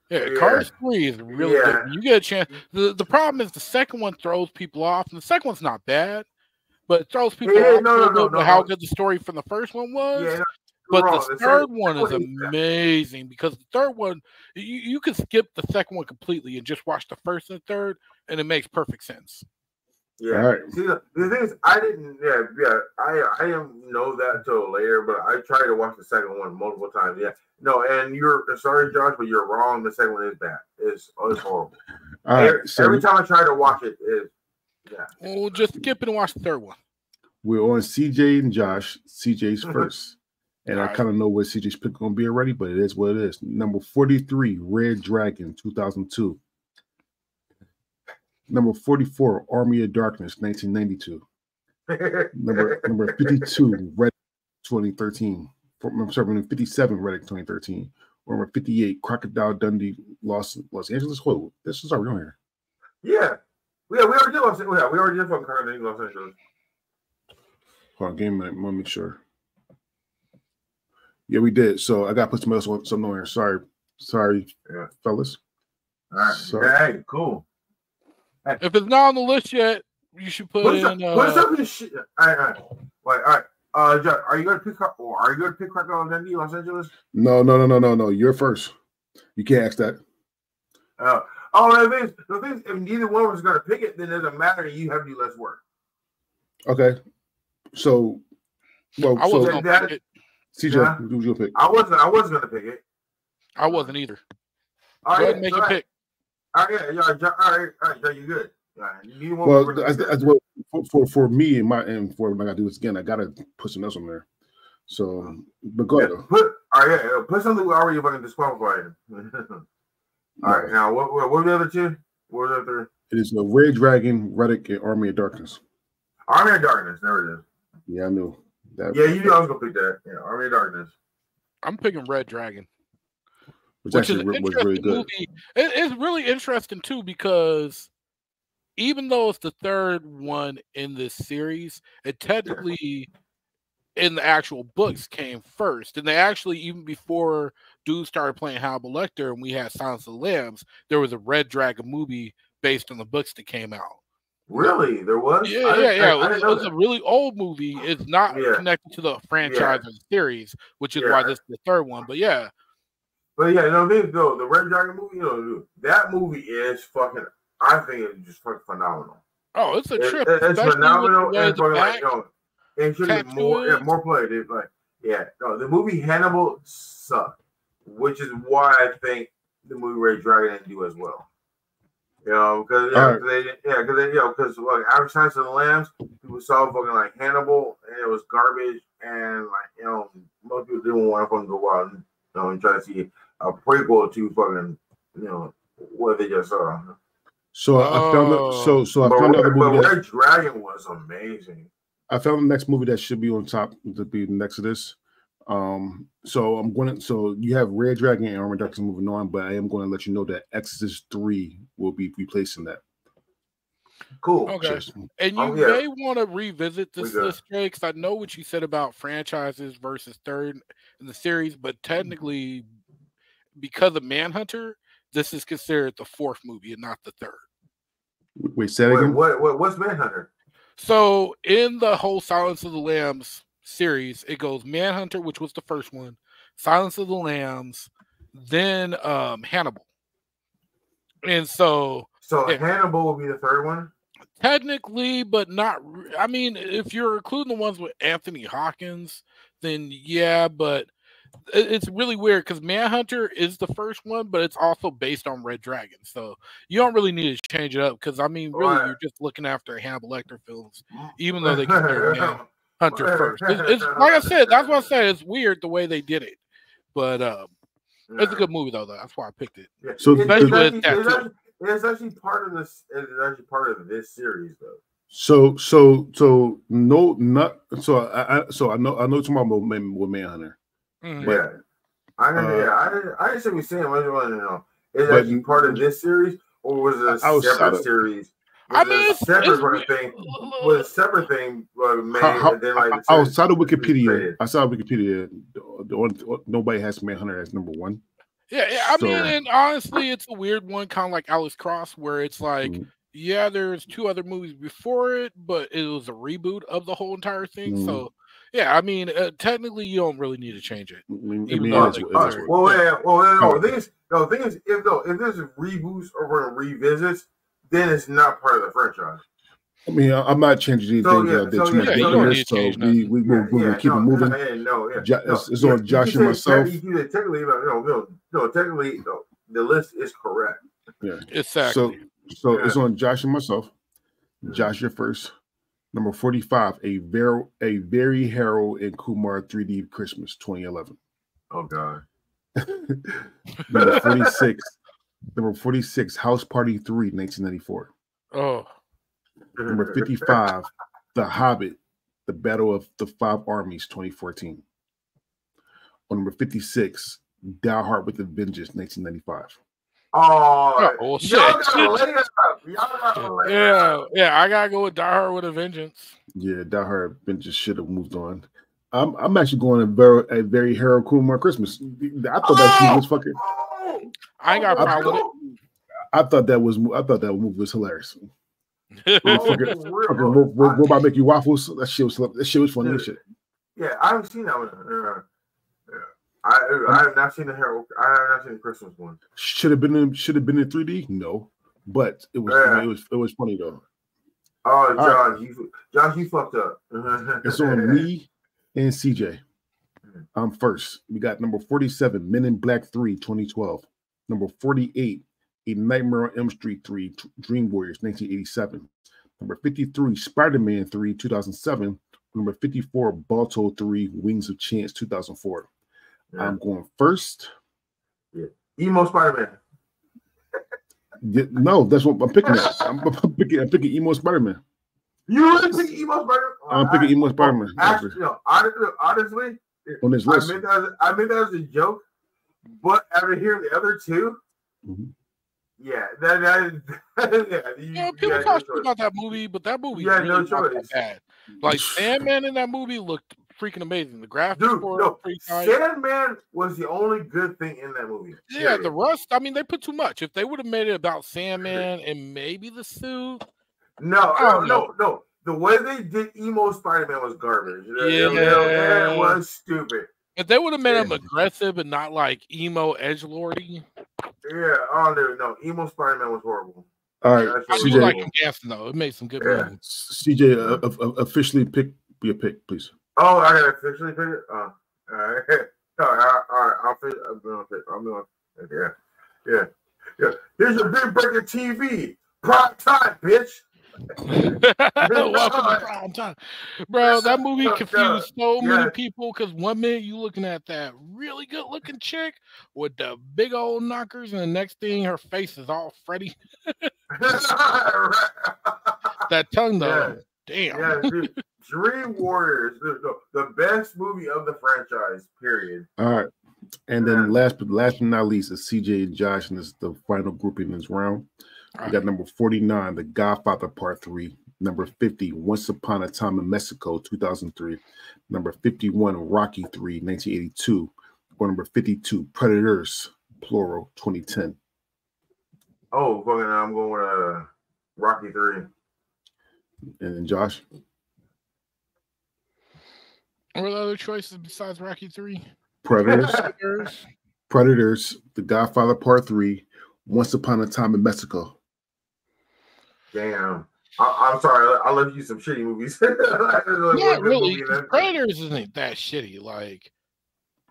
Yeah, Yeah. Cars Three is really Yeah. good. You get a chance. The the problem is the second one throws people off, and the second one's not bad, but it throws people Yeah, off no, no, no, no, how no. good the story from the first one was. Yeah, no, you're but wrong. the The third second- one is second one is- amazing because the third one you, you can skip the second one completely and just watch the first and third, and it makes perfect sense. Yeah. All right. See, the, the thing is, I didn't. Yeah, yeah. I I didn't know that till later, but I tried to watch the second one multiple times. Yeah. No, and you're sorry, Josh, but you're wrong. The second one is bad. It's it's horrible. All right, every, so every time I try to watch it, is yeah. Well, just skip it and watch the third one. we're on CJ and Josh. CJ's first, and I kind of know what CJ's pick gonna be already, but it is what it is. Number forty-three, Red Dragon, two thousand two. Number forty-four, Army of Darkness, nineteen ninety-two. Number number fifty-two, Red, twenty thirteen. I'm sorry, number fifty-seven, Riddick, twenty thirteen. Number fifty-eight, Crocodile Dundee, Los Los Angeles. Whoa, this is already on here. yeah. Yeah, we already did Los Angeles. Yeah, we already did fucking Los Angeles. Hold on, give me a minute. Want to make sure. Yeah, we did. So I got to put some else on something on here. Sorry, sorry, Yeah. fellas. All right. Sorry. Hey, cool. If it's not on the list yet, you should put Put, in. some, Uh, put something shit. All right, all right. Wait, all right. Uh, Josh, are you going to pick up, or are you going to pick Crocodile Dundee, Los Angeles? No, no, no, no, no, no. You're first. You can't ask that. Uh, oh, the thing, is, the thing is, if neither one of us is going to pick it, then it doesn't matter. You have to do less work. Okay. So, well, I so wasn't gonna that- it. CJ, Yeah. who was your pick? I wasn't. I wasn't going to pick it. I wasn't either. All Go right, ahead and make all your right. pick. All right, yeah, yeah, Jo- all right, all right, so you good. All right, neither one Well, as, as well for, for for me and my and for when I gotta do this again, I gotta put some else on there. So, but go Yeah, ahead. put all right, yeah, put something we already fucking disqualified. all right, now what, what? What were the other two? What were the other? It is the Red Dragon, Riddick, and Army of Darkness. Army of Darkness. There it is. Yeah, I knew that. Yeah, you knew I was gonna pick that. Yeah, Army of Darkness. I'm picking Red Dragon. which which is actually an re- was really good. movie. It- it's really interesting too because even though it's the third one in this series, it technically in the actual books came first. And they actually, even before dudes started playing Hannibal Lecter and we had Silence of the Lambs, there was a Red Dragon movie based on the books that came out. Really, there was. Yeah, I yeah, yeah. I, I it's, didn't it's a really old movie. It's not Yeah. connected to the franchise or the series, which is why this is the third one. But yeah, But yeah, no, this, though the Red Dragon movie, you know, that movie is fucking. I think it's just fucking phenomenal. oh, it's a trip. it- it's phenomenal and fucking like, back- you know, and should be more, yeah, more play. Dude. Like, yeah, no, the movie Hannibal sucked, which is why I think the movie Red Dragon didn't do as well. You know, because yeah, Alright. 'cause they, yeah, because they, you know, because like Average Silence of the Lambs, people saw fucking like Hannibal, and it was garbage, and like you know, most people didn't want to fucking go out and you know and try to see a prequel to fucking you know what they just saw. So I found out. So oh. so I But, found out the Red, but movie. That, Red Dragon was amazing. I found the next movie that should be on top to be next to this. Um, so I'm going to. So you have Red Dragon and Armor Darkness moving on, but I am going to let you know that Exorcist Three will be replacing that. Cool. Okay. Just- And you Oh, yeah. may want to revisit We this list, Jay, because I know what you said about franchises versus third in the series, but technically, because of Manhunter, this is considered the fourth movie and not the third. Wait, say that Wait, again. what, what what's Manhunter? So in the whole Silence of the Lambs series, it goes Manhunter, which was the first one, Silence of the Lambs, then um Hannibal. And so So Yeah. Hannibal will be the third one. technically, but not I mean, if you're including the ones with Anthony Hopkins, then yeah, but it- it's really weird because Manhunter is the first one, but it's also based on Red Dragon. So you don't really need to change it up because I mean, really, Right. you're just looking after Hannibal Lecter films, even though they consider Manhunter first. It's, it's like I said, that's what I said. It's weird the way they did it, but um, it's a good movie though. though. That's why I picked it. Yeah. So It's the- actually, it's, actually, it's actually part of this. It's actually part of this series, though. So so so no not so I, I so I know I know tomorrow with, Man- with Manhunter. Mhm. But- yeah, I uh, yeah, I. I didn't say we saying. I just wanted to know. Is But- actually part of this series, or was it a Outside separate of- series? I Was it mean, a it's- separate it's running weird. thing. Was a separate thing made, How- how- then like the Outside of series Wikipedia, created? outside of Wikipedia, the, the only, nobody has Manhunter as number one. Yeah, yeah. I mean, and honestly, it's a weird one, kind of like Alex Cross, where it's like, Mhm. yeah, there's two other movies before it, but it was a reboot of the whole entire thing. Mhm. So, yeah, I mean, uh, technically, you don't really need to change it. I mean, Even though it is they- what- it is what- well, yeah, well, no, no, Oh. the thing is, no, the thing is, if though if there's reboots or we're revisits, then it's not part of the franchise. I mean, I- I'm not changing anything. So, that yeah, I did so, too much yeah, better you than don't this, need to so change we we will yeah, we'll keep no, it moving. No, yeah, no, yeah. Jo- no, it's- it's yeah, on you Josh can and say myself. You can say technically, no, no, no, no, technically, no, the list is correct. Yeah, exactly. So so it's on Josh and myself. Josh, you're first. Number 45, a very a very Harold and Kumar 3D Christmas 2011. Oh God. Number 46, number 46, House Party 3, 1994. oh, Number 55, The Hobbit, The Battle of the Five Armies, 2014. On number 56, Die Hard with a Vengeance, 1995. Oh, Oh, shit. gotta lay it up. Y'all gotta lay it up. yeah, yeah. I gotta go with Die Hard with a Vengeance. Yeah, Die Hard Vengeance should have moved on. I'm, I'm actually going a very a very Harold Kumar Christmas. I thought that movie was oh! fucking. I ain't got a problem with oh, I thought that was I thought that movie was hilarious. it. Yeah, fucking- robot make you waffles. That shit was that shit was funny as shit. Yeah, I haven't seen that one. Uh, yeah. I I have not seen the Harold. I have not seen the Christmas one. Should have been in should have been in 3D. No, but it was Yeah. it was it was funny though. Oh, John, Josh, you Josh, you fucked up. It's on me and CJ. I'm first. We got number 47, Men in Black 3, 2012. Number 48, A Nightmare on Elm Street 3, T- Dream Warriors, 1987. Number 53, Spider Man 3, 2007. Number 54, Balto 3, Wings of Chance, 2004. Yeah. I'm going first. Yeah. Emo Spider Man. Yeah, no, that's what I'm picking. I'm, I'm picking. I'm picking emo Spider Man. You really pick Emo Spider Man? I'm picking emo Spider Man Actually, no, honestly, honestly, on this I list. meant that as, I meant that as a joke, but after hearing the other 2 Mhm. yeah, that that is, yeah, you, Yeah, you people had no talk shit about that movie, but that movie Yeah, really no not choice. bad. Like Sandman in that movie looked freaking amazing. The graphics Dude, were no, pretty. Sandman was the only good thing in that movie. Yeah, the rust. I mean, they put too much. If they would have made it about Sandman and maybe the suit, No, Oh, no, no, no. The way they did emo Spider Man was garbage. Yeah. that was stupid. If they would have made him aggressive and not like emo edge lordy, Yeah, oh no, no, emo Spider Man was horrible. All right, That's I CJ, like him dancing though. It made some good Yeah. moves. CJ, uh, uh, uh, officially pick your pick, please. Oh, I gotta officially pick it. Oh, all right, all right, all right. I'll pick. I'm gonna pick. I'm gonna. Yeah, yeah, yeah. Here's your big breaker TV prime time, bitch. Welcome to prime time, bro. That movie confused so many people because one minute you looking at that really good looking chick with the big old knockers, and the next thing her face is all Freddy. That tongue though, damn. yeah, dude. Dream Warriors, the, the, the best movie of the franchise. Period. All right, and then last but last but not least is CJ and Josh, and this is the final group in this round. We got number forty nine, The Godfather Part Three. Number fifty, Once Upon a Time in Mexico, two thousand three. Number fifty one, Rocky Three, 1982. Or number fifty two, Predators, plural, twenty ten. Oh, fucking! I'm going with uh, Rocky Three. And then Josh, What are the other choices besides Rocky Three? Predators, Predators. Predators, The Godfather Part Three, Once Upon a Time in Mexico. Damn. I, I'm sorry. I, I left you some shitty movies. Not Not really. 'cause Predators isn't that shitty. Like,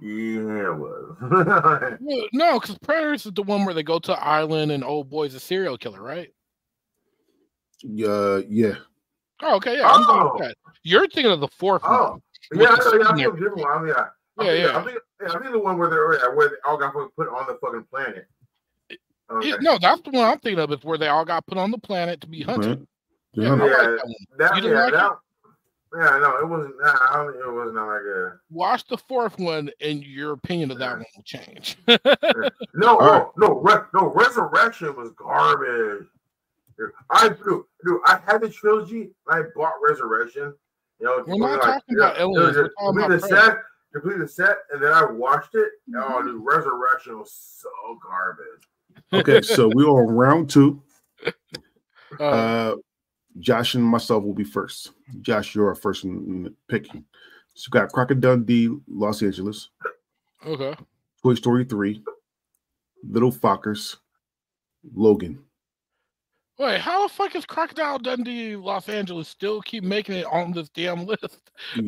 Yeah, it was. no, because Predators is the one where they go to island and old boy's a serial killer, right? Uh, yeah. Oh, okay, yeah. I'm going Oh. with that. You're thinking of the fourth oh, one. yeah, I know, yeah, I'm different one. I'm, yeah, I'm Yeah, yeah. I'm thinking, yeah, I'm thinking the one where they're where they all got put on the fucking planet. Okay. Yeah, no, that's the one I'm thinking of. Is where they all got put on the planet to be hunted. Right. Yeah, Yeah. I like that one. that, You didn't yeah, like that, yeah, no, it wasn't. Nah, I don't think it was not like a. Watch the fourth one, and your opinion of that one will change. No, All right. no, no, Re- no. Resurrection was garbage. Dude, I dude, dude, I had the trilogy. I bought Resurrection. You know, We're not like, talking about yeah, aliens, yeah, we're talking complete about the Predator. set, complete the set, and then I watched it. Oh, Mm-hmm. dude, Resurrection was so garbage. Okay, so we're on round two. Uh, Uh, Josh and myself will be first. Josh, you're our first picking. So we got Crocodile Dundee, Los Angeles, okay. Toy Story 3, Little Fockers, Logan. Wait, how the fuck is Crocodile Dundee Los Angeles still keep making it on this damn list?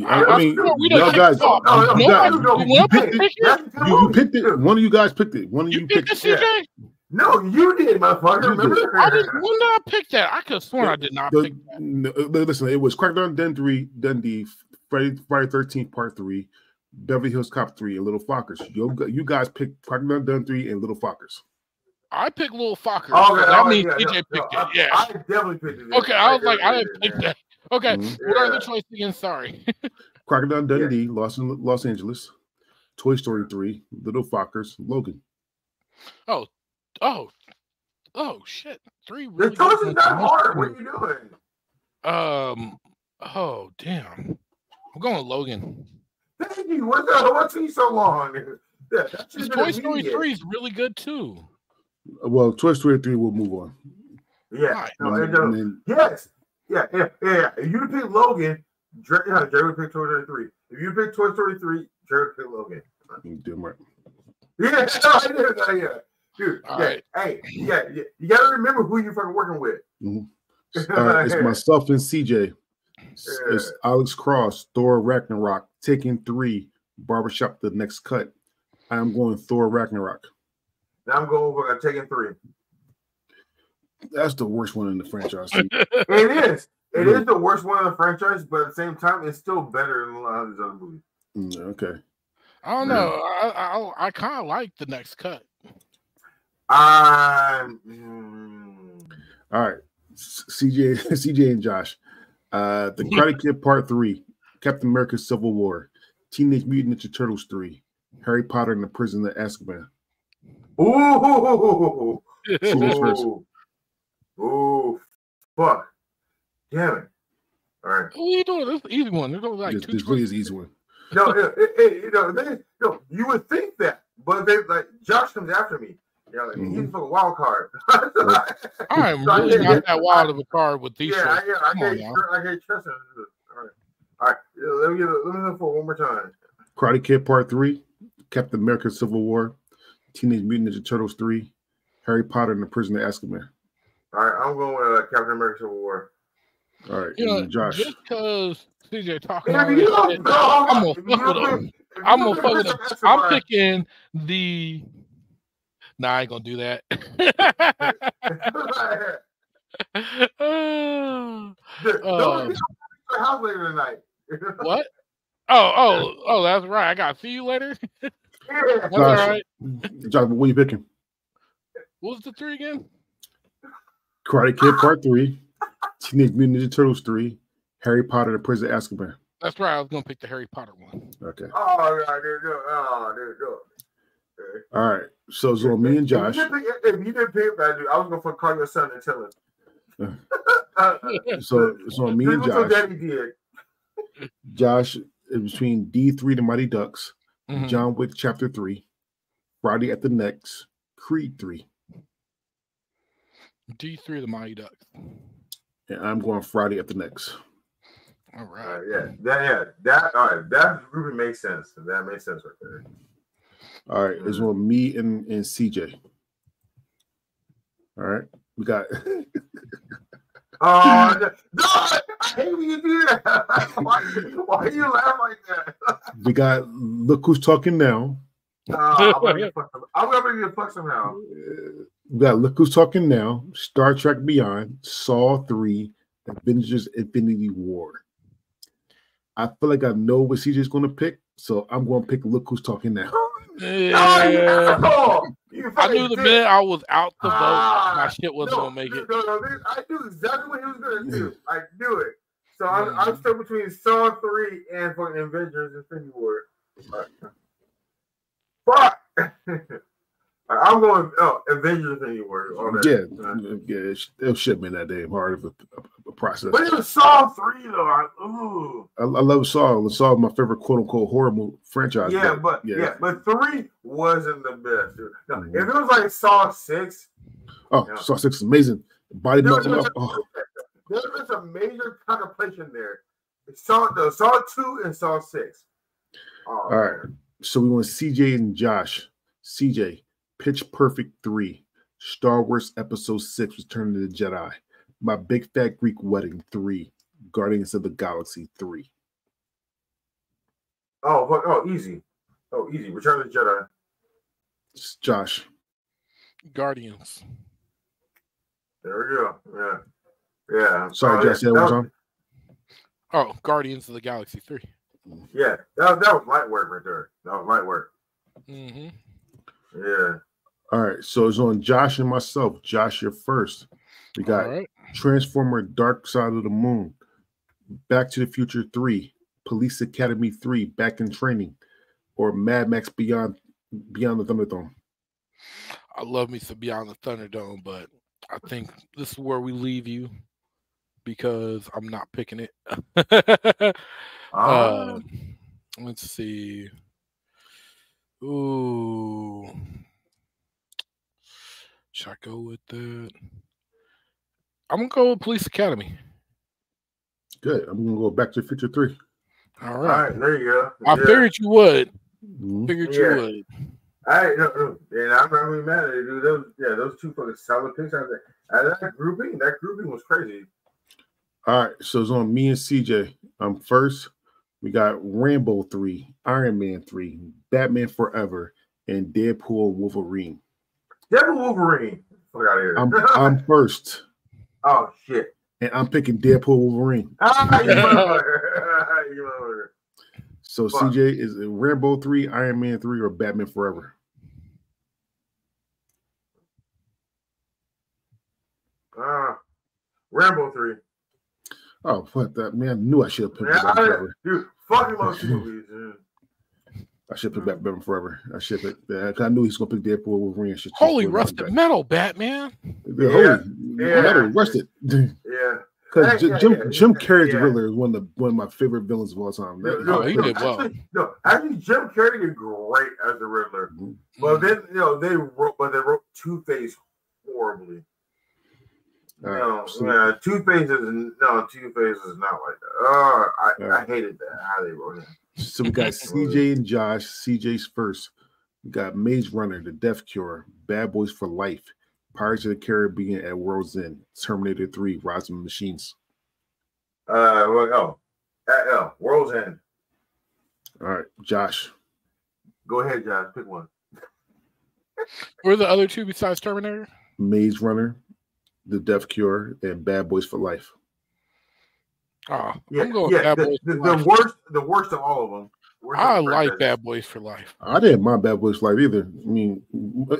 I, I mean, we y'all guys, no, no, you no, guys- no, no, you picked it. That's a good You, you picked it. One of you guys picked it. One of You, you, picked picked it, it. CJ? No, you did, motherfucker. You did. I didn't. When did I pick that? I could have sworn I did not The- pick that. no, uh, listen, it was Crocodile Dundee, Dundee, Friday, Friday 13th Part 3, Beverly Hills Cop 3, and Little Fockers. You, you guys picked Crocodile Dundee and Little Fockers. I picked Little Fockers. Oh, so okay, that oh, means yeah, CJ no, picked no, it. I, Yeah. I definitely picked it. okay, I was like, I didn't pick that. Okay, Mhm. what are the Yeah. choices again? Sorry. Crocodile Dundee, Los, Los Angeles, Toy Story 3, Little Fockers, Logan. oh, oh, oh, shit! Three. The Really choice good is ones. not hard. What are you doing? Um. Oh damn! I'm going with Logan. Thank you. What the? What took you so long? Yeah, that's This just Toy Story. Three is really good too. Well, Toy Story 3 will move on. Yeah. Right. No, And it does. then- then- Yes. Yeah, yeah, yeah, yeah. If you pick Logan, Dre, yeah, Jerry would pick Toy Story 3. If you pick Toy Story 3, Jerry would pick Logan. you damn right. Yeah, I did that, yeah. Dude, All yeah, right. hey, yeah, yeah, you gotta remember who you're fucking working with. Mhm. Uh, it's myself and CJ. It's, it's Alex Cross, Thor Ragnarok, Taken Three, Barbershop The Next Cut. I am going Thor Ragnarok. Now I'm going for uh, Taken three. That's the worst one in the franchise. It is. It is the worst one in the franchise, but at the same time, it's still better than a lot of these other movies. Mm, okay. I don't know. I I, I kind of like the next cut. Um, mm, All right. CJ, CJ and Josh. Uh The Karate Kid Part 3, Captain America Civil War, Teenage Mutant Ninja Turtles 3, Harry Potter and the Prison of Azkaban. ooh, Who's first? ooh, ooh, fuck, damn it! All right. What are you doing? This is an easy one. There's only like this two this really is easy one. No, it, it, it, you know, they, no, you would think that, but they like Josh comes after me. You Yeah, like, Mhm. he's for the wild card. I'm So I really gave- not that wild of a card with these yeah, I, shows. yeah, I Come on. I gave Tristan. All right, all right. Let me get it. Let me know for one more time. Karate Kid Part Three, Captain America: Civil War, Teenage Mutant Ninja Turtles Three, Harry Potter and the Prisoner of Azkaban. All right, I'm going with uh, Captain America: Civil War. All right, You know, Josh. just because CJ talking If all you that don't shit, go, I'm gonna fuck it don't up. pick- if you I'm gonna fuck it up. I'm picking the. Nah, I ain't gonna do that. Dude, don't uh, be at the house later tonight. what? Oh, oh, oh! That's right. I got to see you later. yeah. That's Josh. right. Josh, what are you picking? What was the three again? Karate Kid Part Three, Teenage Mutant Ninja Turtles Three, Harry Potter and the Prisoner of Azkaban. That's right. I was gonna pick the Harry Potter one. Okay. Oh, God, dude, dude. Oh, dude, dude. All right. So it's on me and Josh. If you didn't pick, if you didn't pick that dude, I was going to call your son and tell him. So it's on me and This is what Josh. Daddy did. Josh is between D three, The Mighty Ducks, Mhm. John Wick Chapter Three, Friday After Next, Creed Three, D three, the Mighty Ducks. and I'm going Friday After Next. All All right. right, yeah, that, yeah, that, all right, that grouping makes sense. That makes sense right there. All right, it's on me and, and CJ. All right, we got Oh, no, I hate when you do that. why, why do you laugh like that? we got look who's talking now. Uh, I'm gonna get fucked. some- I'm gonna get fucked somehow. We got look who's talking now. Star Trek Beyond, Saw Three, Avengers: Infinity War. I feel like I know what CJ's going to pick, so I'm going to pick Look Who's Talking Now. You Yeah. asshole! You I knew the dick. minute I was out the vote, Ah, my shit wasn't no, gonna make it. No, no, I knew exactly what he was gonna do. I knew it. So I'm. I'm stuck between Saw three and fucking Avengers Infinity War. Fuck. I'm going. Oh, Avengers. All. Yeah, yeah, it, sh- it should been that damn hard of a, a- a process. But it was Saw three though. I, ooh. I, I love Saw. Saw my favorite quote unquote horror movie franchise. Yeah, but yeah. yeah. but three wasn't the best. Dude. No, Mhm. If it was like Saw six, oh, Yeah. Saw Six is amazing. Body melting up. Oh, there was a major contemplation there. Saw the Saw two and Saw six. Oh, All right. So we want CJ and Josh. CJ, Pitch Perfect 3, Star Wars Episode 6, Return of the Jedi, My Big Fat Greek Wedding 3, Guardians of the Galaxy 3. Oh, oh, easy. Oh, easy. Return of the Jedi. It's Josh. Guardians. There we go. Yeah. Yeah. Sorry, oh, Josh. Yeah. that one that, time. Oh, Guardians of the Galaxy three. yeah, that, that was light work right there. That was light work. Mm-hmm. Yeah. All right. So it's on Josh and myself. Josh, you're first. We got All right. Transformer Dark Side of the Moon, Back to the Future 3, Police Academy 3, Back in Training, or Mad Max Beyond Beyond the Thunderdome. I love me some Beyond the Thunderdome, but I think this is where we leave you because I'm not picking it. Um, let's see. Ooh. Should I go with that? I'm gonna go with Police Academy. Good. I'm gonna go Back to the Future 3. All all right. right, there you go. I yeah. figured you would. Mhm. Figured Yeah. you would. All right, no, no, and I'm not really mad at it, dude. Those, yeah, those two fucking solid picks out there. And that grouping, that grouping was crazy. All right, so it's on me and CJ. I'm first we got Rambo three, Iron Man three, Batman Forever, and Deadpool Wolverine. Deadpool Wolverine. Fuck out here. I'm I'm first, oh shit. and I'm picking Deadpool Wolverine. Ah, you. So Fuck. CJ is it Rambo three, Iron Man three, or Batman Forever. Ah, Rambo three. Oh, fuck that man! I knew I should have picked Yeah, Batman I, Forever. dude, fucking those two movies. dude. I should pick Batman Forever. I should pick. Yeah, 'cause I knew he's gonna pick Deadpool Wolverine. I should Holy just put rusted back. metal, Batman. Yeah, Yeah, holy yeah. metal rusted. Yeah. Because Yeah, yeah, Jim yeah, Jim yeah, Carrey's yeah. Riddler is one of the one of my favorite villains of all time. No, That- no, Oh, he did well. actually, no, actually, Jim Carrey did great as the Riddler. Mhm. But then, you know, they wrote, but they wrote Two Face horribly. All right, no, so- yeah, Two Face is no, Two Face is not like that. Oh, I, All I hated that how they wrote it. So we got CJ and Josh. CJ's first. We got Maze Runner, The Death Cure, Bad Boys for Life, Pirates of the Caribbean at World's End, Terminator 3, Rise of the Machines. Uh, well, oh, uh, oh, World's End. All right, Josh. Go ahead, Josh, pick one. Who are the other two besides Terminator? Maze Runner, The Death Cure, and Bad Boys for Life. Oh, Yeah, I'm going yeah. Bad The, Boys. the, for the Life. worst, the worst of all of them. Worst I like franchise. Bad Boys for Life. I didn't mind Bad Boys for Life either. I mean,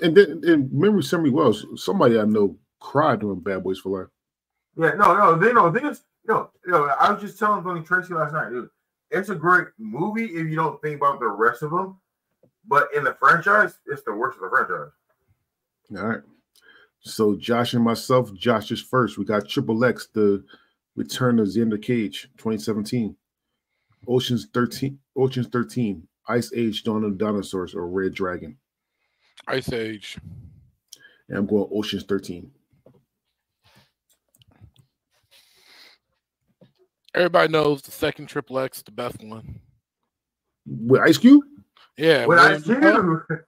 and then and memory serves me well. Somebody I know cried during Bad Boys for Life. Yeah, no, no, they know. Thing is, no, you know, I was just telling fucking Tracy last night, dude. It's a great movie if you don't think about the rest of them, but in the franchise, it's the worst of the franchise. All right. So Josh and myself, Josh is first. We got Triple X, the Return of Xander Cage, 2017. Ocean's 13, Ocean's 13, Ice Age, Dawn of the Dinosaurs, or Red Dragon. Ice Age. And I'm going Ocean's 13. Everybody knows the second Triple X, the best one. With Ice Cube? Yeah, When I William see Dafoe. you,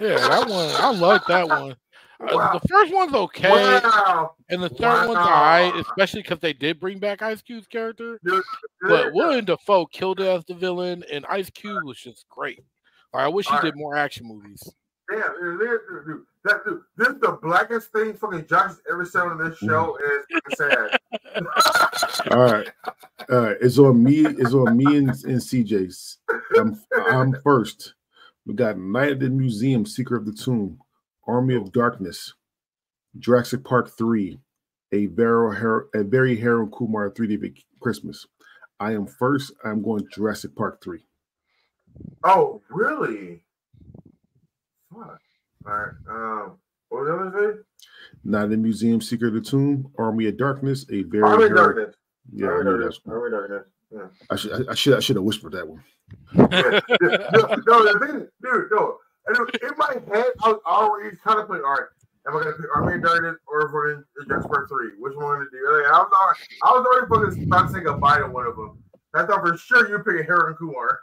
yeah, that one. I like that one. Uh, Wow. the first one's okay, wow, and the third one's alright, especially because they did bring back Ice Cube's character. dude, But dude, William Dafoe killed it as the villain, and Ice Cube was just great. Like, I wish he Alright. did more action movies. damn, dude, that, dude, this is the blackest thing fucking Josh has ever said on this show, and it's sad. All right. All right. It's on me. It's on me and, and CJ's. I'm I'm first. We got Night at the Museum, Secret of the Tomb, Army of Darkness, Jurassic Park 3, a very Har- a very Harold Kumar 3D Vac- Christmas. I am first. I'm going Jurassic Park 3. Oh, really? Fuck. All right. Um, what was the other thing? Night at the Museum, Secret of the Tomb, Army of Darkness, a very Army of Harold- Darkness. Yeah, I Army of knew Darkness. that. Army Darkness. Yeah. I should I should I should have whispered that one. yeah. no, no, the thing, dude, no. And in my head, I was already kind of playing. All right, am I gonna pick Army of Darkness or fucking Park three? Which one to do? Like, I was already, I was already fucking about to say goodbye to one of them. I thought for sure you're picking Harold and Kumar.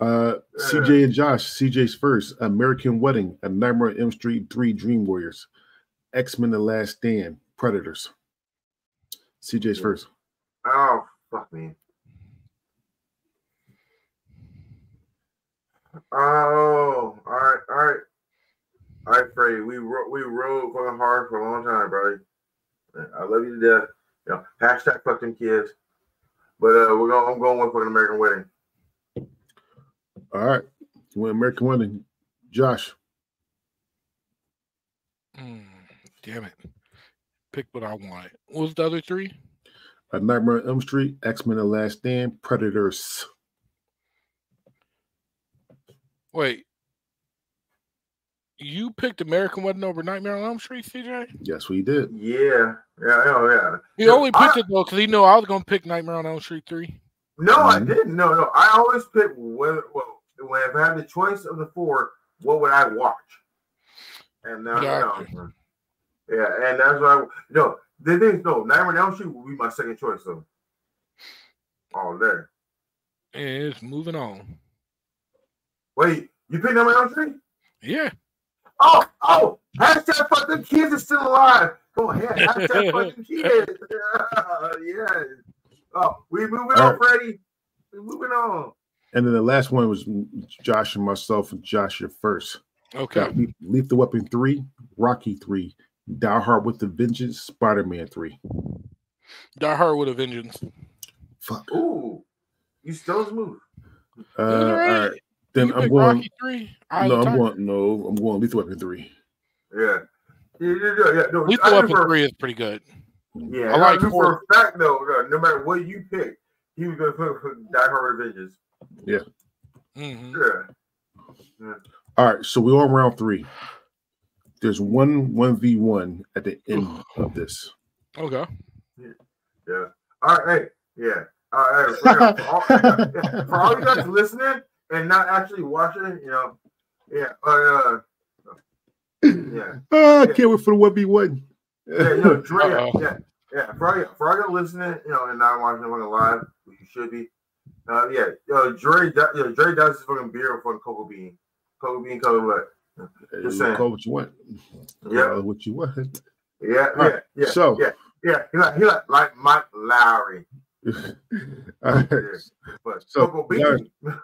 Uh, CJ and Josh, CJ's first, American Wedding, A Nightmare on Elm Street 3, Dream Warriors, X Men The Last Stand, Predators. CJ's Yeah. first. oh fuck me. Oh, all right, all right, all right, Freddy. We ro- we rode fucking hard for a long time, brother. I love you to death. You know, hashtag fuck them kids. But uh, we're going. I'm going with fucking American Wedding. All right. You went American Wedding. Josh, Mm, damn it. Pick what I wanted. What was the other three? A Nightmare on Elm Street, X Men The Last Stand, Predators. Wait. You picked American Wedding over Nightmare on Elm Street, CJ? Yes, we did. Yeah, yeah, oh yeah. He only picked I- it though because he knew I was gonna pick Nightmare on Elm Street 3. No, I Mhm. didn't. No, no. I always pick whether well, when if I had the choice of the four, what would I watch? And now, Gotcha. no. yeah, and that's why. No, the thing is, no, Nightmare on Elm Street would be my second choice. though. all there. And it's moving on. Wait, you picked Nightmare on Elm Street? Yeah. Oh, oh, hashtag fuck them kids is still alive. Go ahead, hashtag fuck them kids. Yeah, yeah. Oh, we moving All on, Freddy. We moving on. And then the last one was Josh and myself, and Josh, your first. Okay. Got Leap, Leap the Weapon 3, Rocky 3, Die Hard with the Vengeance, Spider Man 3. Die Hard with a Vengeance. Fuck. Ooh, you still smooth. Uh, all right? Right. Then You I'm picked going. Rocky 3? Eye No, I'm Tiger? going. No, I'm going Lethal Weapon 3. Yeah. Yeah, yeah, yeah. yeah. No, Lethal I Weapon for- 3 is pretty good. Yeah, I I like knew four. for a fact though, uh, no matter what you pick, he was gonna put, put Die Hard with Yeah. Vengeance. hmm Yeah. All right, so we're on round three. There's one 1v1 at the end of this. Okay. Yeah. All right. Hey. Yeah. All right. For, all, for all you guys listening and not actually watching, you know, yeah. Uh, yeah. Oh, I can't wait for the one v one. Yeah, you know, Dre, yeah, yeah. For all, you, for all you listening, you know, and not watching it fucking live, which you should be. Uh, yeah, yo, Dre, yo, Dre does his fucking beer with fucking cocoa bean, cocoa bean color what? Just saying. Call what you want. Yeah, what you want. Yeah, yeah, right. yeah. So yeah, yeah. He like he like like Mike Lowrey. All right. Yeah. But so, cocoa bean.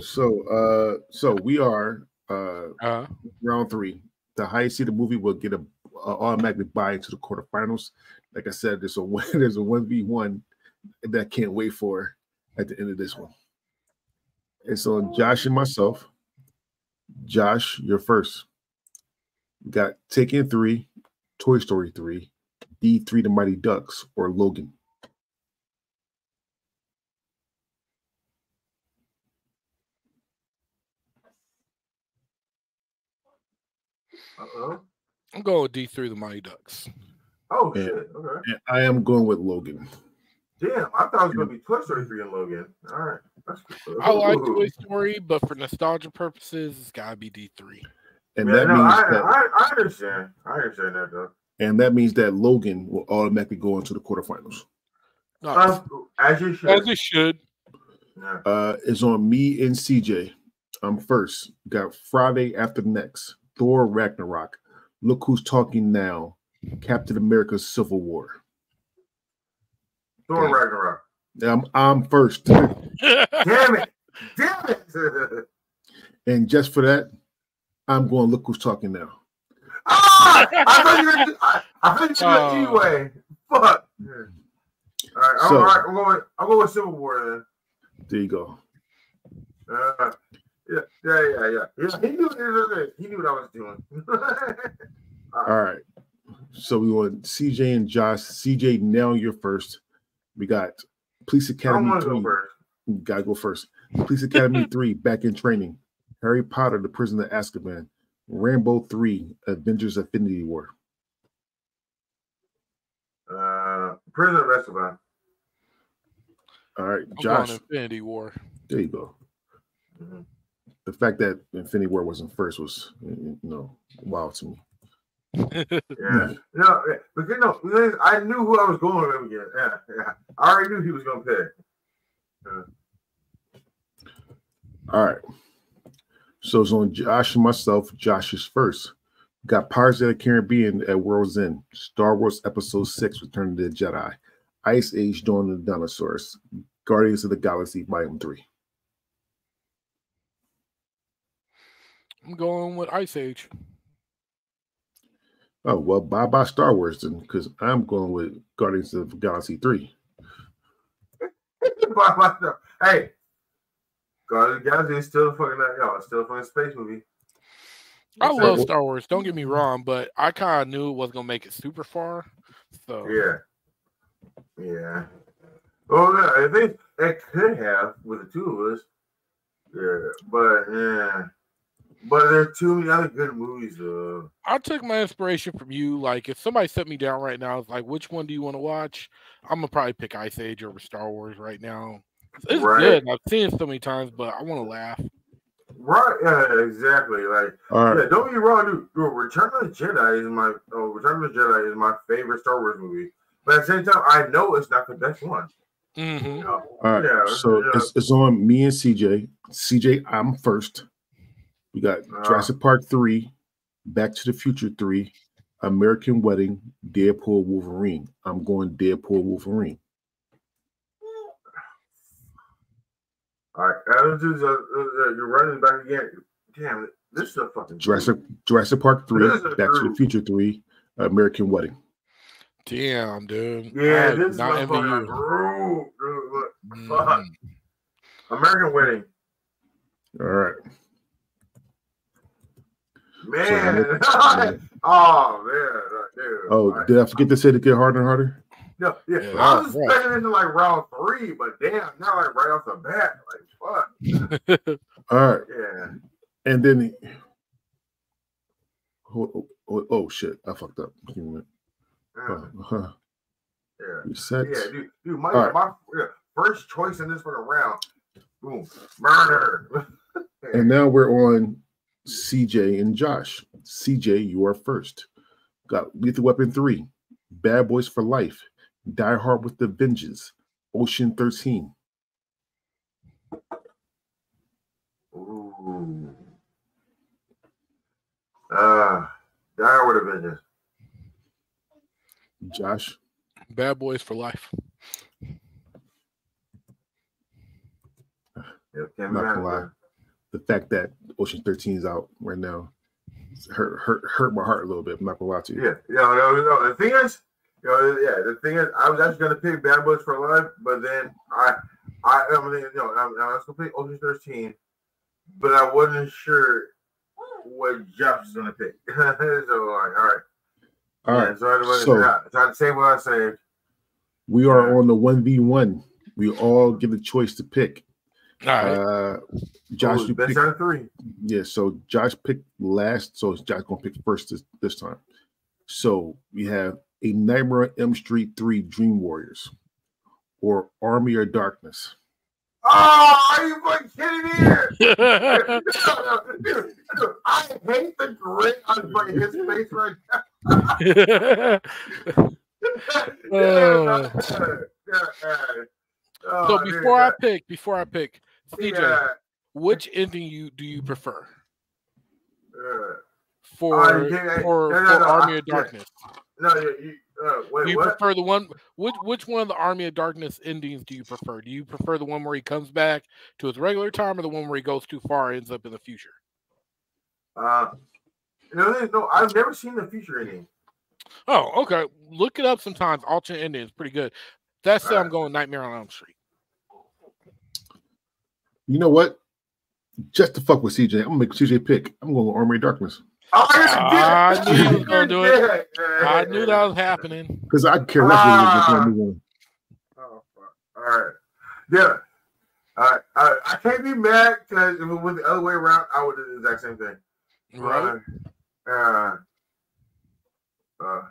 so uh so we are uh, uh round three. The highest seeded movie will get a, a automatically buy into the quarterfinals. Like I said, there's a there's a one v one that can't wait for at the end of this one. It's on Josh and myself. Josh, you're first. We got Taken three, Toy Story three, D three, The Mighty Ducks, or Logan. Uh-oh. I'm going with D3 the Mighty Ducks. Oh and, shit. Okay. I am going with Logan. Damn, I thought it was gonna be Toy Story 3 and Logan. All right. That's cool. I like Toy Story, but for nostalgia purposes, it's gotta be D3. And that no, means I, that, I, I understand. I understand that though. And that means that Logan will automatically go into the quarterfinals. Nice. Uh, as you should. As it should. Yeah. Uh, it's on me and CJ. I'm first. Got Friday after next. Thor Ragnarok, Look Who's Talking Now, Captain America Civil War. Thor Ragnarok. I'm, I'm first. Damn it. Damn it. and just for that, I'm going Look Who's Talking Now. Ah! I thought you were I, I thought you were uh, anyway. Fuck. Yeah. All right, so, all right, I'm going. I'm going with Civil War then. There you go. Uh, yeah, yeah, yeah, yeah. Yeah, he knew he knew what I was doing. All, right. All right. So we want CJ and Josh. CJ, now you're first. We got Police Academy three. Go gotta go first. Police Academy three, back in training. Harry Potter, the Prisoner of Azkaban. Rambo three, Avengers Infinity War. Uh, Prisoner of Azkaban. All right, Josh. Infinity War. There you go. Mm-hmm the fact that Infinity War wasn't first was you know wild to me. yeah, no, but you know, I knew who I was going with again. Yeah, yeah, I already knew he was going to pick. Yeah. All right. So it's on Josh and myself. Josh is first. got Pirates of the Caribbean at World's End, Star Wars Episode 6, Return of the Jedi, Ice Age, Dawn of the Dinosaurs, Guardians of the Galaxy Volume 3. I'm going with Ice Age. Oh well, bye bye Star Wars then, because I'm going with Guardians of the Galaxy Three. bye bye. Hey, Guardians of Galaxy is still a fucking uh, yo, it's still a fucking space movie. I love Star Wars. Don't get me mm-hmm. wrong, but I kind of knew it was gonna make it super far. So yeah, yeah. Oh yeah, I think it could have with the two of us. Yeah, but yeah. But there are too many other good movies. Uh. I took my inspiration from you. Like, if somebody set me down right now, it's like, which one do you want to watch? I'm gonna probably pick Ice Age over Star Wars right now. It's right. good. I've seen it so many times, but I want to laugh. Right? Yeah, exactly. Like, right. yeah. Don't be wrong, dude. dude. Return of the Jedi is my oh, Return of the Jedi is my favorite Star Wars movie. But at the same time, I know it's not the best one. Mm-hmm. You know? All right. Yeah, so yeah. It's, it's on me and CJ. CJ, I'm first. We got uh, Jurassic Park 3, Back to the Future 3, American Wedding, Deadpool Wolverine. I'm going Deadpool Wolverine. All right, Adams is uh, uh, uh, you're running back again. Damn this is a fucking Jurassic Jurassic Park 3, Back to the Future 3, American Wedding. Damn, dude. Yeah, I this is not envy you. Dude, look, mm. fuck. American Wedding. All right. Man. oh man, dude. Oh, did I forget to say to get harder and harder? No, yeah. yeah I was right. expecting into like round three, but damn, not like right off the bat. Like fuck. All right. Yeah. And then he, oh, oh, oh, oh, shit, I fucked up. Give me a minute. Yeah. Uh, huh. Yeah. Set. Yeah, dude, dude my, All right. my yeah, first choice in this fucking round. Boom. Murder. And now we're on CJ and Josh. CJ, you are first. Got Lethal Weapon 3, Bad Boys for Life, Die Hard with the Vengeance, Ocean 13. Ooh. Uh, Die with a vengeance. Josh, Bad Boys for Life. Yeah, can't Not gonna lie. The fact that Ocean 13 is out right now hurt hurt hurt my heart a little bit. I'm not gonna lie to you. Yeah, yeah. No, no, the thing is, you know, yeah, the thing is, I was actually gonna pick Bad Boys for Life, but then I, I, I mean, you know, I, I was gonna pick Ocean Thirteen, but I wasn't sure what Jeff was gonna pick. so like, all right, All yeah. So I, so- so I say what I saved. We are on the 1v1. We all get a choice to pick. All right. Uh Josh, Ooh, you best pick, out of three. yeah, so Josh picked last, so it's Josh gonna pick first this, this time. So we have a Nightmare on Elm Street 3 Dream Warriors or Army of Darkness. Oh, are you fucking kidding me? Here? dude, dude, I hate the grit on fucking his face right now. Uh. Yeah, yeah. Oh, so dude, before I pick, before I pick, Yeah, which ending you do you prefer for yeah, for, no, no, for no, Army I- of. Darkness? No, you, you uh, wait, Do you what? prefer the one? Which which one of the Army of Darkness endings do you prefer? Do you prefer the one where he comes back to his regular time, or the one where he goes too far, and ends up in the future? Uh, no, no, I've never seen the feature ending. Oh, okay. Look it up sometimes. Alternate ending is pretty good. That's I'm going Nightmare on Elm Street. You know what? Just to fuck with CJ, I'm gonna make CJ pick. I'm going with Army of Darkness. Oh, I knew you was gonna do it. I knew that was happening. Because I care less what Ah. you move on. Oh, fuck. All right. Yeah. All right. I, I can't be mad because if it was the other way around, I would do the exact same thing. Right? Uh, uh,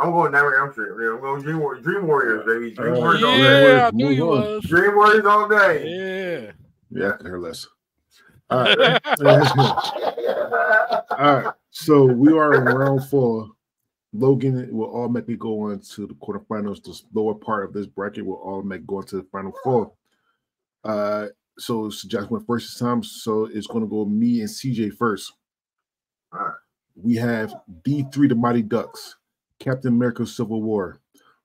I'm going Nightmare on Elm Street. Yeah, I'm going Dream, War- Dream Warriors, baby. Dream Uh, Warriors all day. Yeah, I knew you was. Dream Warriors all day. Yeah. Yeah, I less. All right. All right. So we are in round four. Logan will automatically go on to the quarterfinals. The lower part of this bracket will automatically go to the final four. Uh, so, so Josh went first this time. So it's going to go me and CJ first. All right. We have D3 the Mighty Ducks, Captain America Civil War.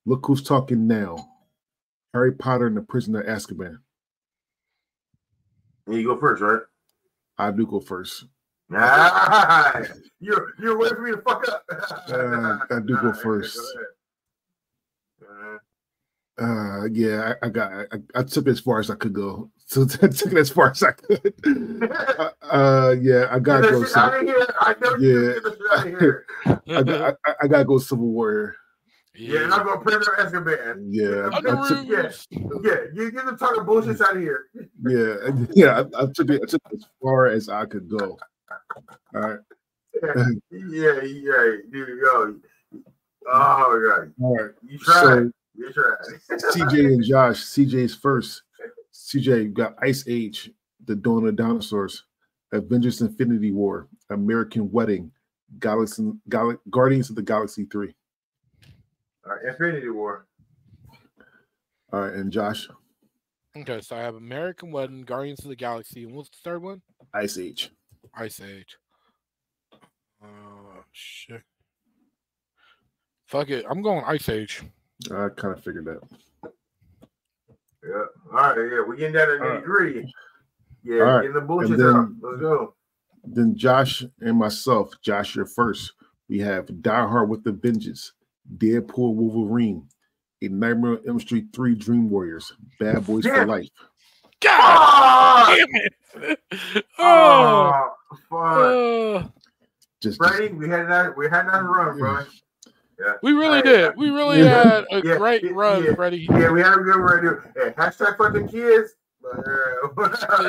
Look who's talking now. Harry Potter and the Prisoner of Azkaban. you go first, right? I do go first. Nice. You're you're waiting for me to fuck up. Uh, I do go first. go. Uh, yeah, I, I got, I, I took it as far as I could go. So I took it as far as I could. Uh, uh yeah, I gotta go. Civil, out of here. Yeah. you get the shit out of here. I, got- I, I gotta go Civil Warrior. Yeah, and I'm gonna print her Azkaban. Yeah, I, I took, Underoos. Yeah, you get them talking bullshit out of here. yeah, yeah. I, I took it. I took it as far as I could go. All right, Yeah, yeah, yeah, dude, yo. Oh my god, all right. you tried. So you tried. CJ and Josh. CJ's first. CJ you got Ice Age, The Dawn of Dinosaurs, Avengers: Infinity War, American Wedding, Galaxy, Gal- Guardians of the Galaxy Three. All right, Infinity War. All right, and Josh, Okay, so I have American Wedding, Guardians of the Galaxy, and what's the third one? Ice Age. Ice Age. Oh shit. Fuck it. I'm going Ice Age. I kind of figured that. Yeah. All right, yeah, we getting down to All right. nitty gritty. Yeah, All right, getting the bullshit then- out. Let's go. Then Josh and myself, Josh, you're first. We have Die Hard with the Vengeance, Deadpool Wolverine, A Nightmare on Elm Street 3 Dream Warriors, Bad Boys for Life. God damn it. Oh, Oh, fuck. oh. Just, just we had that. We had that run, bro. We really Hey, did. We really yeah. had a Yeah, great yeah, run, yeah. Freddy. Yeah, we had a good run. dude. Hey, hashtag fuck the kids.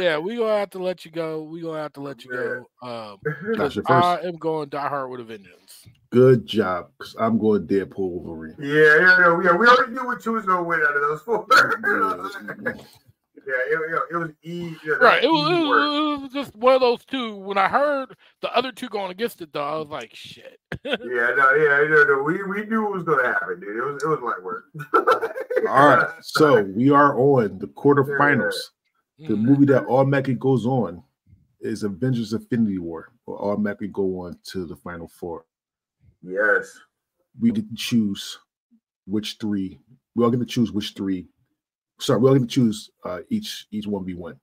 Yeah, we gonna have to let you go. We gonna have to let you go. Um, 'cause Josh, your I am going Die Hard with a Vengeance. Good job. Cause I'm going Deadpool Wolverine. Yeah, yeah, yeah, yeah. We already knew which two was gonna win out of those four. yeah, it, it, it was easy. Yeah, Right. It was, easy it, was, it was just one of those two. When I heard the other two going against it, though, I was like, shit. Yeah, no, yeah, no, no. We we knew it was gonna happen, dude. It was it was light work. All right. So we are on the quarterfinals. The Mm. movie that automatically goes on is Avengers Infinity War. Will automatically go on to the final four. yes. We get to choose which three. We all get to choose which three. Sorry, we all get to choose uh, each each one v one.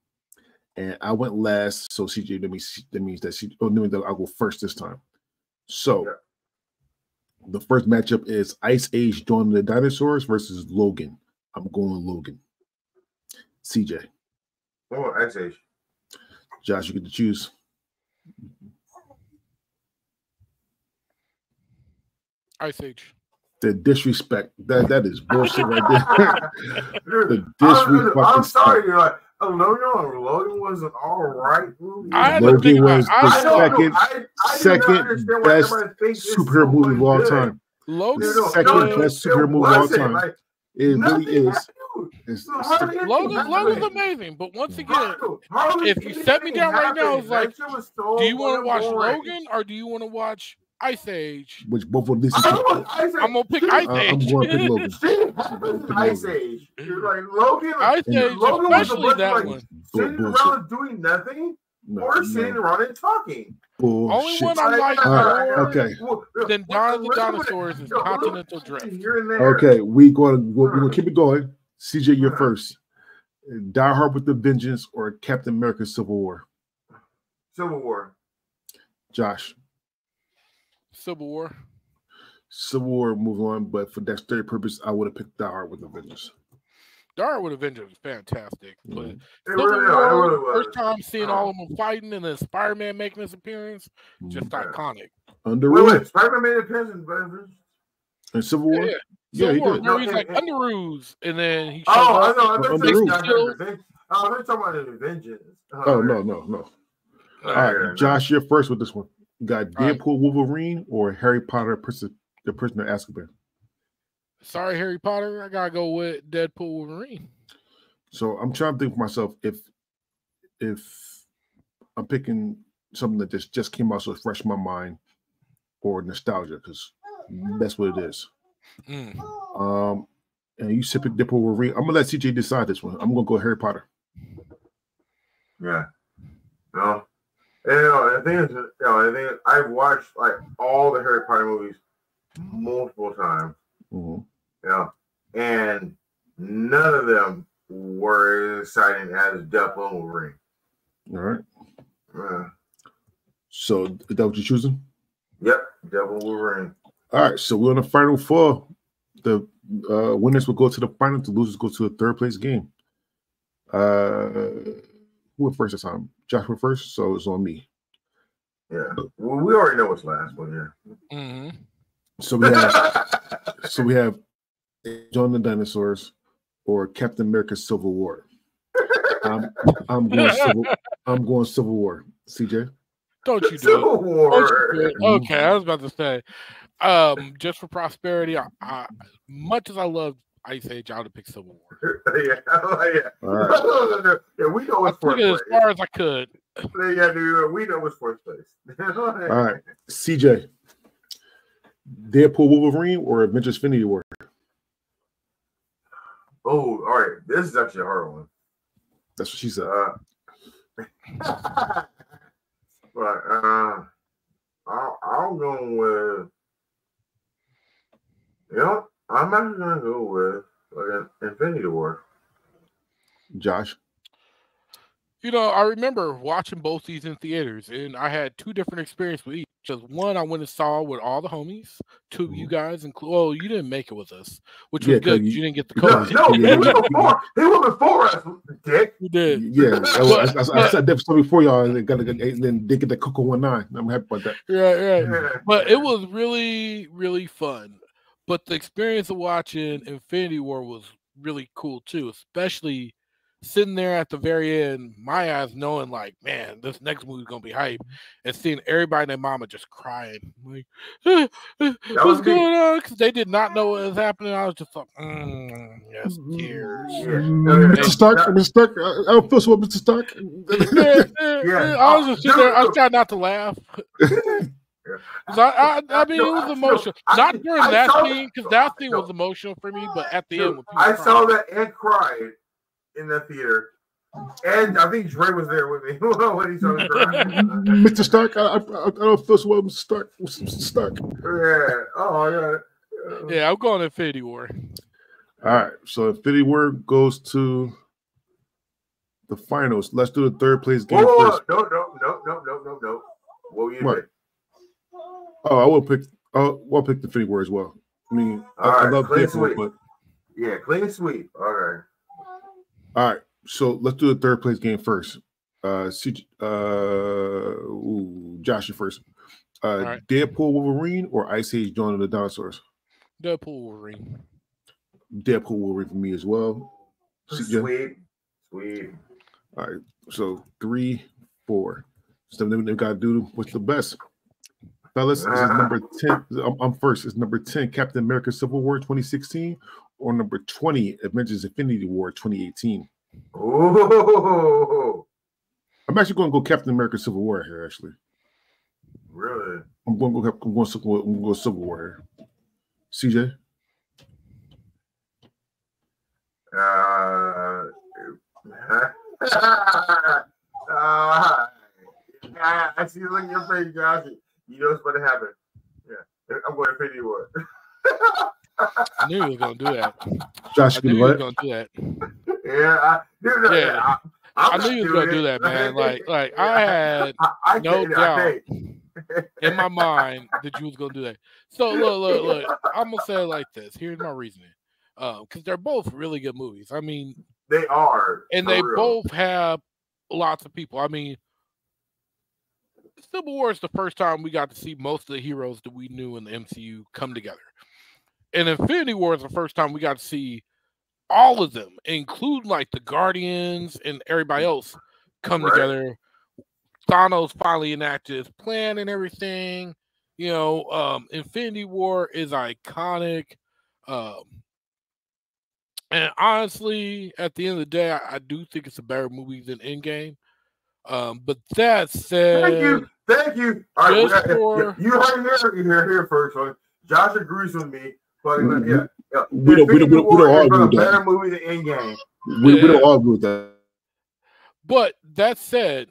And I went last, so CJ that means that means that she. Oh, no, that I'll go first this time. So Yeah. the first matchup is Ice Age Dawn of the Dinosaurs versus Logan. I'm going Logan. CJ, Oh, actually, Josh, you get to choose. Ice Age. The disrespect that that is bullshit right there. Dude, The I'm, disrespect. I'm sorry, you're like oh, Logan. Logan was an all right movie. I had to Logan think about- was I the I don't know. second I, I second best everybody thinks it's superhero movie of all good. time. Logan. Dude, no, Second no, best superhero movie of all time. Like, It really is. happened. It's, So it's- hardly Logan, happened. Logan's amazing, but once again, Hardly- hardly if you set me down right now, happened. it's like, That shit was so do you want to watch boring. Logan or do you want to watch Ice Age? which both of these. I don't want Ice I'm gonna pick Age. Ice Uh, I'm going to pick Logan. Shit Ice Age. You're like Logan. Ice And Age, Logan was a especially bunch that like, one. Sitting Bullshit. around doing nothing No, or sitting no, around and talking. bullshit. one I like All right, more okay. than Dawn of the Dinosaurs is Continental Drift. Here and there. Okay, we going to we're gonna keep it going. CJ, you're first. Die Hard with the Vengeance or Captain America: Civil War. Civil War. Josh, Civil War. Civil War. Move on, but for dexterity purpose, I would have picked Die Hard with the Vengeance. Dark with Avengers was fantastic. But Mhm. It Civil really, it War, really was. first time seeing all of them fighting and then Spider Man making his appearance, just. Yeah. iconic. Wait, Underrated wait. Spider-Man made appearance in Avengers? in Civil War. Yeah, Yeah, Civil he War, did. where he's No, like and- and- Underoos, and then he Oh, I know. I Under thought you Roof. said Avengers. Oh, they're talking about the Vengeance. Oh no, no, no. All right, Josh, you're first with this one. You got All right. Deadpool, Wolverine, or Harry Potter, Prison, the Prisoner of Azkaban. Sorry, Harry Potter. I gotta go with Deadpool Wolverine. So I'm trying to think for myself if if I'm picking something that just just came out so it's fresh in my mind or nostalgia because that's what it is. Mm. Um, and you said pick Deadpool, Wolverine. I'm gonna let CJ decide this one. I'm gonna go Harry Potter. Yeah. No. And, you know, the thing is, you know, the thing is, I've watched like all the Harry Potter movies multiple times. Mhm. You know, and none of them were as exciting as and Wolverine. All right. Yeah. So is that what you're choosing? Yep, and Wolverine. All right, so we're on the final four. The uh, winners will go to the final. The losers go to the third place game. Uh, who went first this time? Josh went first, so it's on me. Yeah. Well, we already know what's last one, yeah. hmm So we have, so we have Dawn the Dinosaurs or Captain America: Civil War. I'm, I'm going Civil. I'm going Civil War. CJ. Don't you do. Civil Don't War. you do it. Okay, I was about to say, um, just for prosperity, I, I, much as I love Ice Age, I would have picked Civil War. yeah, yeah. All right. yeah, we know I what's fourth it as far as I could. Yeah, dude, we know what's fourth place. All right, CJ. Deadpool, Wolverine, or Avengers: Infinity War. Oh, all right. This is actually a hard one. That's what she said. Uh, but uh, I'll, I'll go with. You know, I'm actually gonna go with like Infinity War. Josh. You know, I remember watching both these in theaters, and I had two different experiences with each. Just one, I went and saw with all the homies. Two of you mm-hmm. guys, include. Oh, you didn't make it with us, which Yeah, was 'cause good. 'cause you- You didn't get the No, code. no, Yeah, he was before. He was before us, dick. You did. Yeah, I, I, I, I said that before y'all. And got and then they get the Coco one nine. I'm happy about that. Right, right. Yeah. But it was really, really fun. But the experience of watching Infinity War was really cool too, especially sitting there at the very end, my eyes knowing like, man, this next movie's gonna be hype, and seeing everybody and their mama just crying, like, eh, eh, what's me. going on? Because they did not know what was happening. I was just like, mm, yes, Mm-hmm. tears. Yeah. Mm, Yeah, yeah, Mr. Stark, yeah. Mr. Stark, I, I don't feel so Mr. Stark. yeah, yeah, Yeah. yeah. I was just sitting there. I was trying not to laugh. 'Cause I, I, I mean, it No, was I- emotional. I- Not during I that scene, because that scene was emotional for me. But at the Dude, end, when people I cried- saw that and cried in the theater. And I think Dre was there with me when he saw me cry. Mr. Stark, I, I, I don't feel so well, Mr. Stark. Mr. Stark. yeah. Oh, yeah. Yeah, I'm going to Infinity War. All right, so Infinity War goes to the finals. Let's do the third place game Whoa, whoa, first. No, no, no, no, no, no, no. What were you What? doing? Oh, I will pick. Oh, well, pick the Infinity War as well. I mean, I, All I love clean Deadpool, sweep. but Yeah, clean sweep. All right. All right. So let's do the third place game first. Uh, CJ, uh, ooh, Josh, you first. Uh, right. Deadpool Wolverine or Ice Age Dawn of the Dinosaurs? Deadpool Wolverine. Deadpool Wolverine for me as well. CJ? Sweet. Sweet. All right, so three, four. So then we got to do what's the best. Fellas, this is number 10. I'm, I'm first. It's number 10, Captain America Civil War 2016, or number 20, Avengers Infinity War 2018. Ooh. I'm actually going to go Captain America Civil War here, actually. Really? I'm going to go, I'm going to go, I'm going to go Civil War here. CJ? Uh, uh, I I see the look in your face, Josh. You know what's going to happen. Yeah, I'm going to Infinity War. I knew he was gonna do that. Josh, I you knew know he was gonna do that. yeah, I, dude, no, Yeah. I, I'm I not knew he was doing gonna do that, man. Like, like I had I, I no can't- doubt in my mind that you was gonna do that. So look, look, look. I'm gonna say it like this. Here's my reasoning. Uh, because they're both really good movies. I mean, They are, and they real. both have lots of people. I mean, Civil War is the first time we got to see most of the heroes that we knew in the MCU come together. And Infinity War is the first time we got to see all of them, including like the Guardians and everybody else, come Right. together. Thanos finally enacted his plan and everything. You know, um, Infinity War is iconic. Um, and honestly, at the end of the day, I, I do think it's a better movie than Endgame. Um, but that said, Thank you, thank you. All right, Just got- for- you heard here, you heard here first. One. Josh agrees with me. Fucking, Mhm. yeah, yeah. We don't- we don't- we don't- we don't Infinity War is argue with that. better movie than Endgame. We, we don't argue with that. But that said,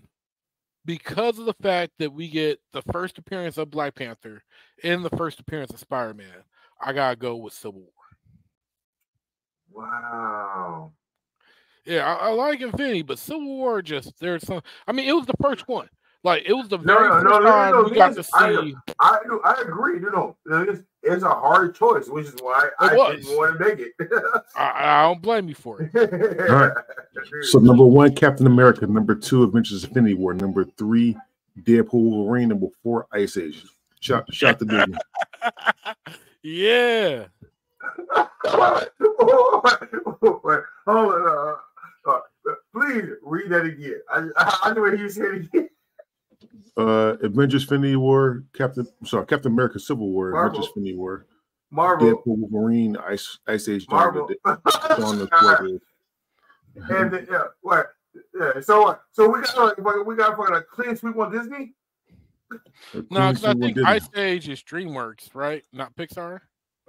because of the fact that we get the first appearance of Black Panther and the first appearance of Spider Man, I gotta go with Civil War. Wow. Yeah, I, I like Infinity, but Civil War just there's some. I mean, it was the first one. Like it was the No, very no, first no, no, time no, we got to this- I- see. I. I agree. You know, it's, it's a hard choice, which is why I was. didn't want to make it. I, I don't blame you for it. right. So number one, Captain America. Number two, Avengers Infinity War. Number three, Deadpool Wolverine. Number four, Ice Age. Shout, shout the dude. yeah. Hold on. Please read that again. I, I, I knew what he said again. Uh, Avengers Infinity War. Captain. Sorry, Captain America Civil War. Marvel. Avengers Infinity War. Marvel. Deadpool Wolverine. Ice Ice Age. Dawn Marvel. of the- Dawn of the and then, yeah, what? Yeah. So? So we got like, we got fucking a clean sweep on Disney. No, because I think Ice Age is DreamWorks, right? Not Pixar.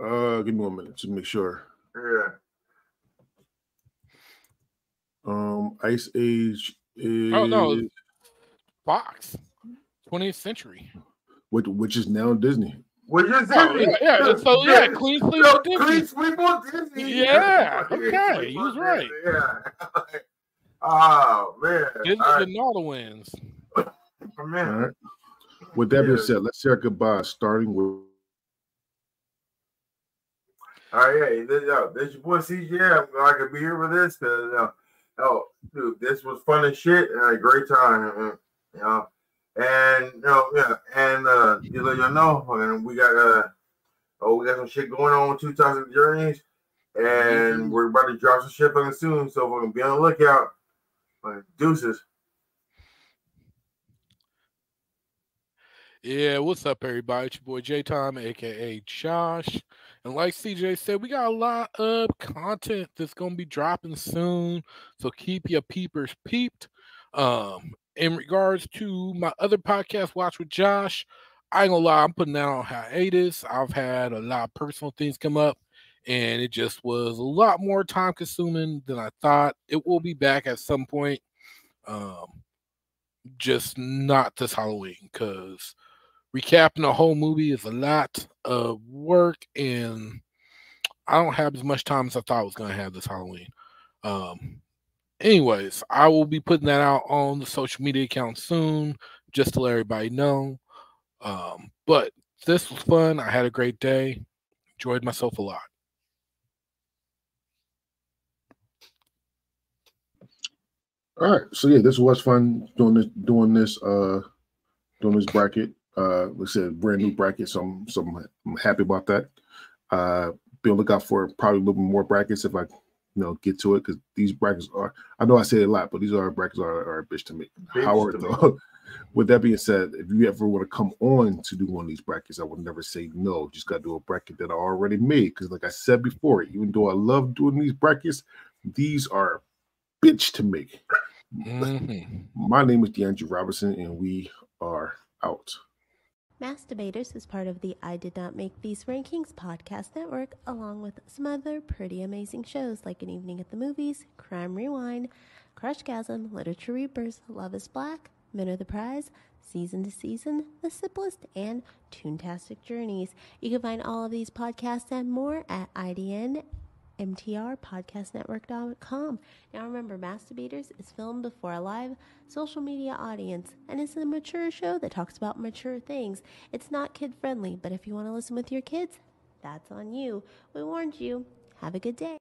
Uh, give me one minute to make sure. Yeah. Um, Ice Age is Oh no, Fox. 20th Century. which, which is now Disney. Well, you're Oh, yeah, yeah. So yeah, clean sweep No, with Disney. clean sweep on Disney. Yeah, Clean okay, sweep he on was right. Disney, Yeah. oh man. Disney All right, getting all the wins. man. All right. With that being Yeah. said, let's say our goodbye, starting with All right, yeah, this, yo, this your boy CJ. I'm glad I could be here for this because, uh, oh, dude, this was fun as shit and a great time, you know. And you know, yeah, and uh, you let y'all know, and we got uh, oh, we got some shit going on with Toontastic Journeys. and mm-hmm. we're about to drop some shit on it soon. So we're gonna be on the lookout. Deuces. Yeah, what's up, everybody? It's your boy J Time, aka Josh. And like CJ said, we got a lot of content that's gonna be dropping soon. So keep your peepers peeped. Um, in regards to my other podcast, Watch with Josh, I ain't gonna lie, I'm putting that on hiatus. I've had a lot of personal things come up, and it just was a lot more time consuming than I thought. It will be back at some point. Um, just not this Halloween because recapping the whole movie is a lot of work, and I don't have as much time as I thought I was gonna have this Halloween. Um, anyways, I will be putting that out on the social media account soon, just to let everybody know. Um, but this was fun. I had a great day. Enjoyed myself a lot. All right. So yeah, this was fun doing this doing this uh doing this bracket. Uh like I said, brand new bracket, so I'm so I'm happy about that. Uh be on the lookout for probably a little bit more brackets if I you know get to it because these brackets are I know I say a lot, but these are brackets are, are a bitch to me. Bitch Howard to though. with that being said, if you ever want to come on to do one of these brackets, I would never say no. Just got to do a bracket that I already made. Because, like I said before, even though I love doing these brackets, these are bitch to make. Mm-hmm. My name is DeAndre Robinson, and we are out. Mass-Debaters is part of the I Did Not Make These Rankings podcast network, along with some other pretty amazing shows like An Evening at the Movies, Crime Rewind, Crushgasm, Literature Reapers, Love is Black, Men the Prize, Season to Season, The Simplest, and Toontastic Journeys. You can find all of these podcasts and more at IDN mtrpodcastnetwork.com. Now remember, Mass-Debaters is filmed before a live social media audience and it's a mature show that talks about mature things. It's not kid friendly, but if you want to listen with your kids, that's on you. We warned you. Have a good day.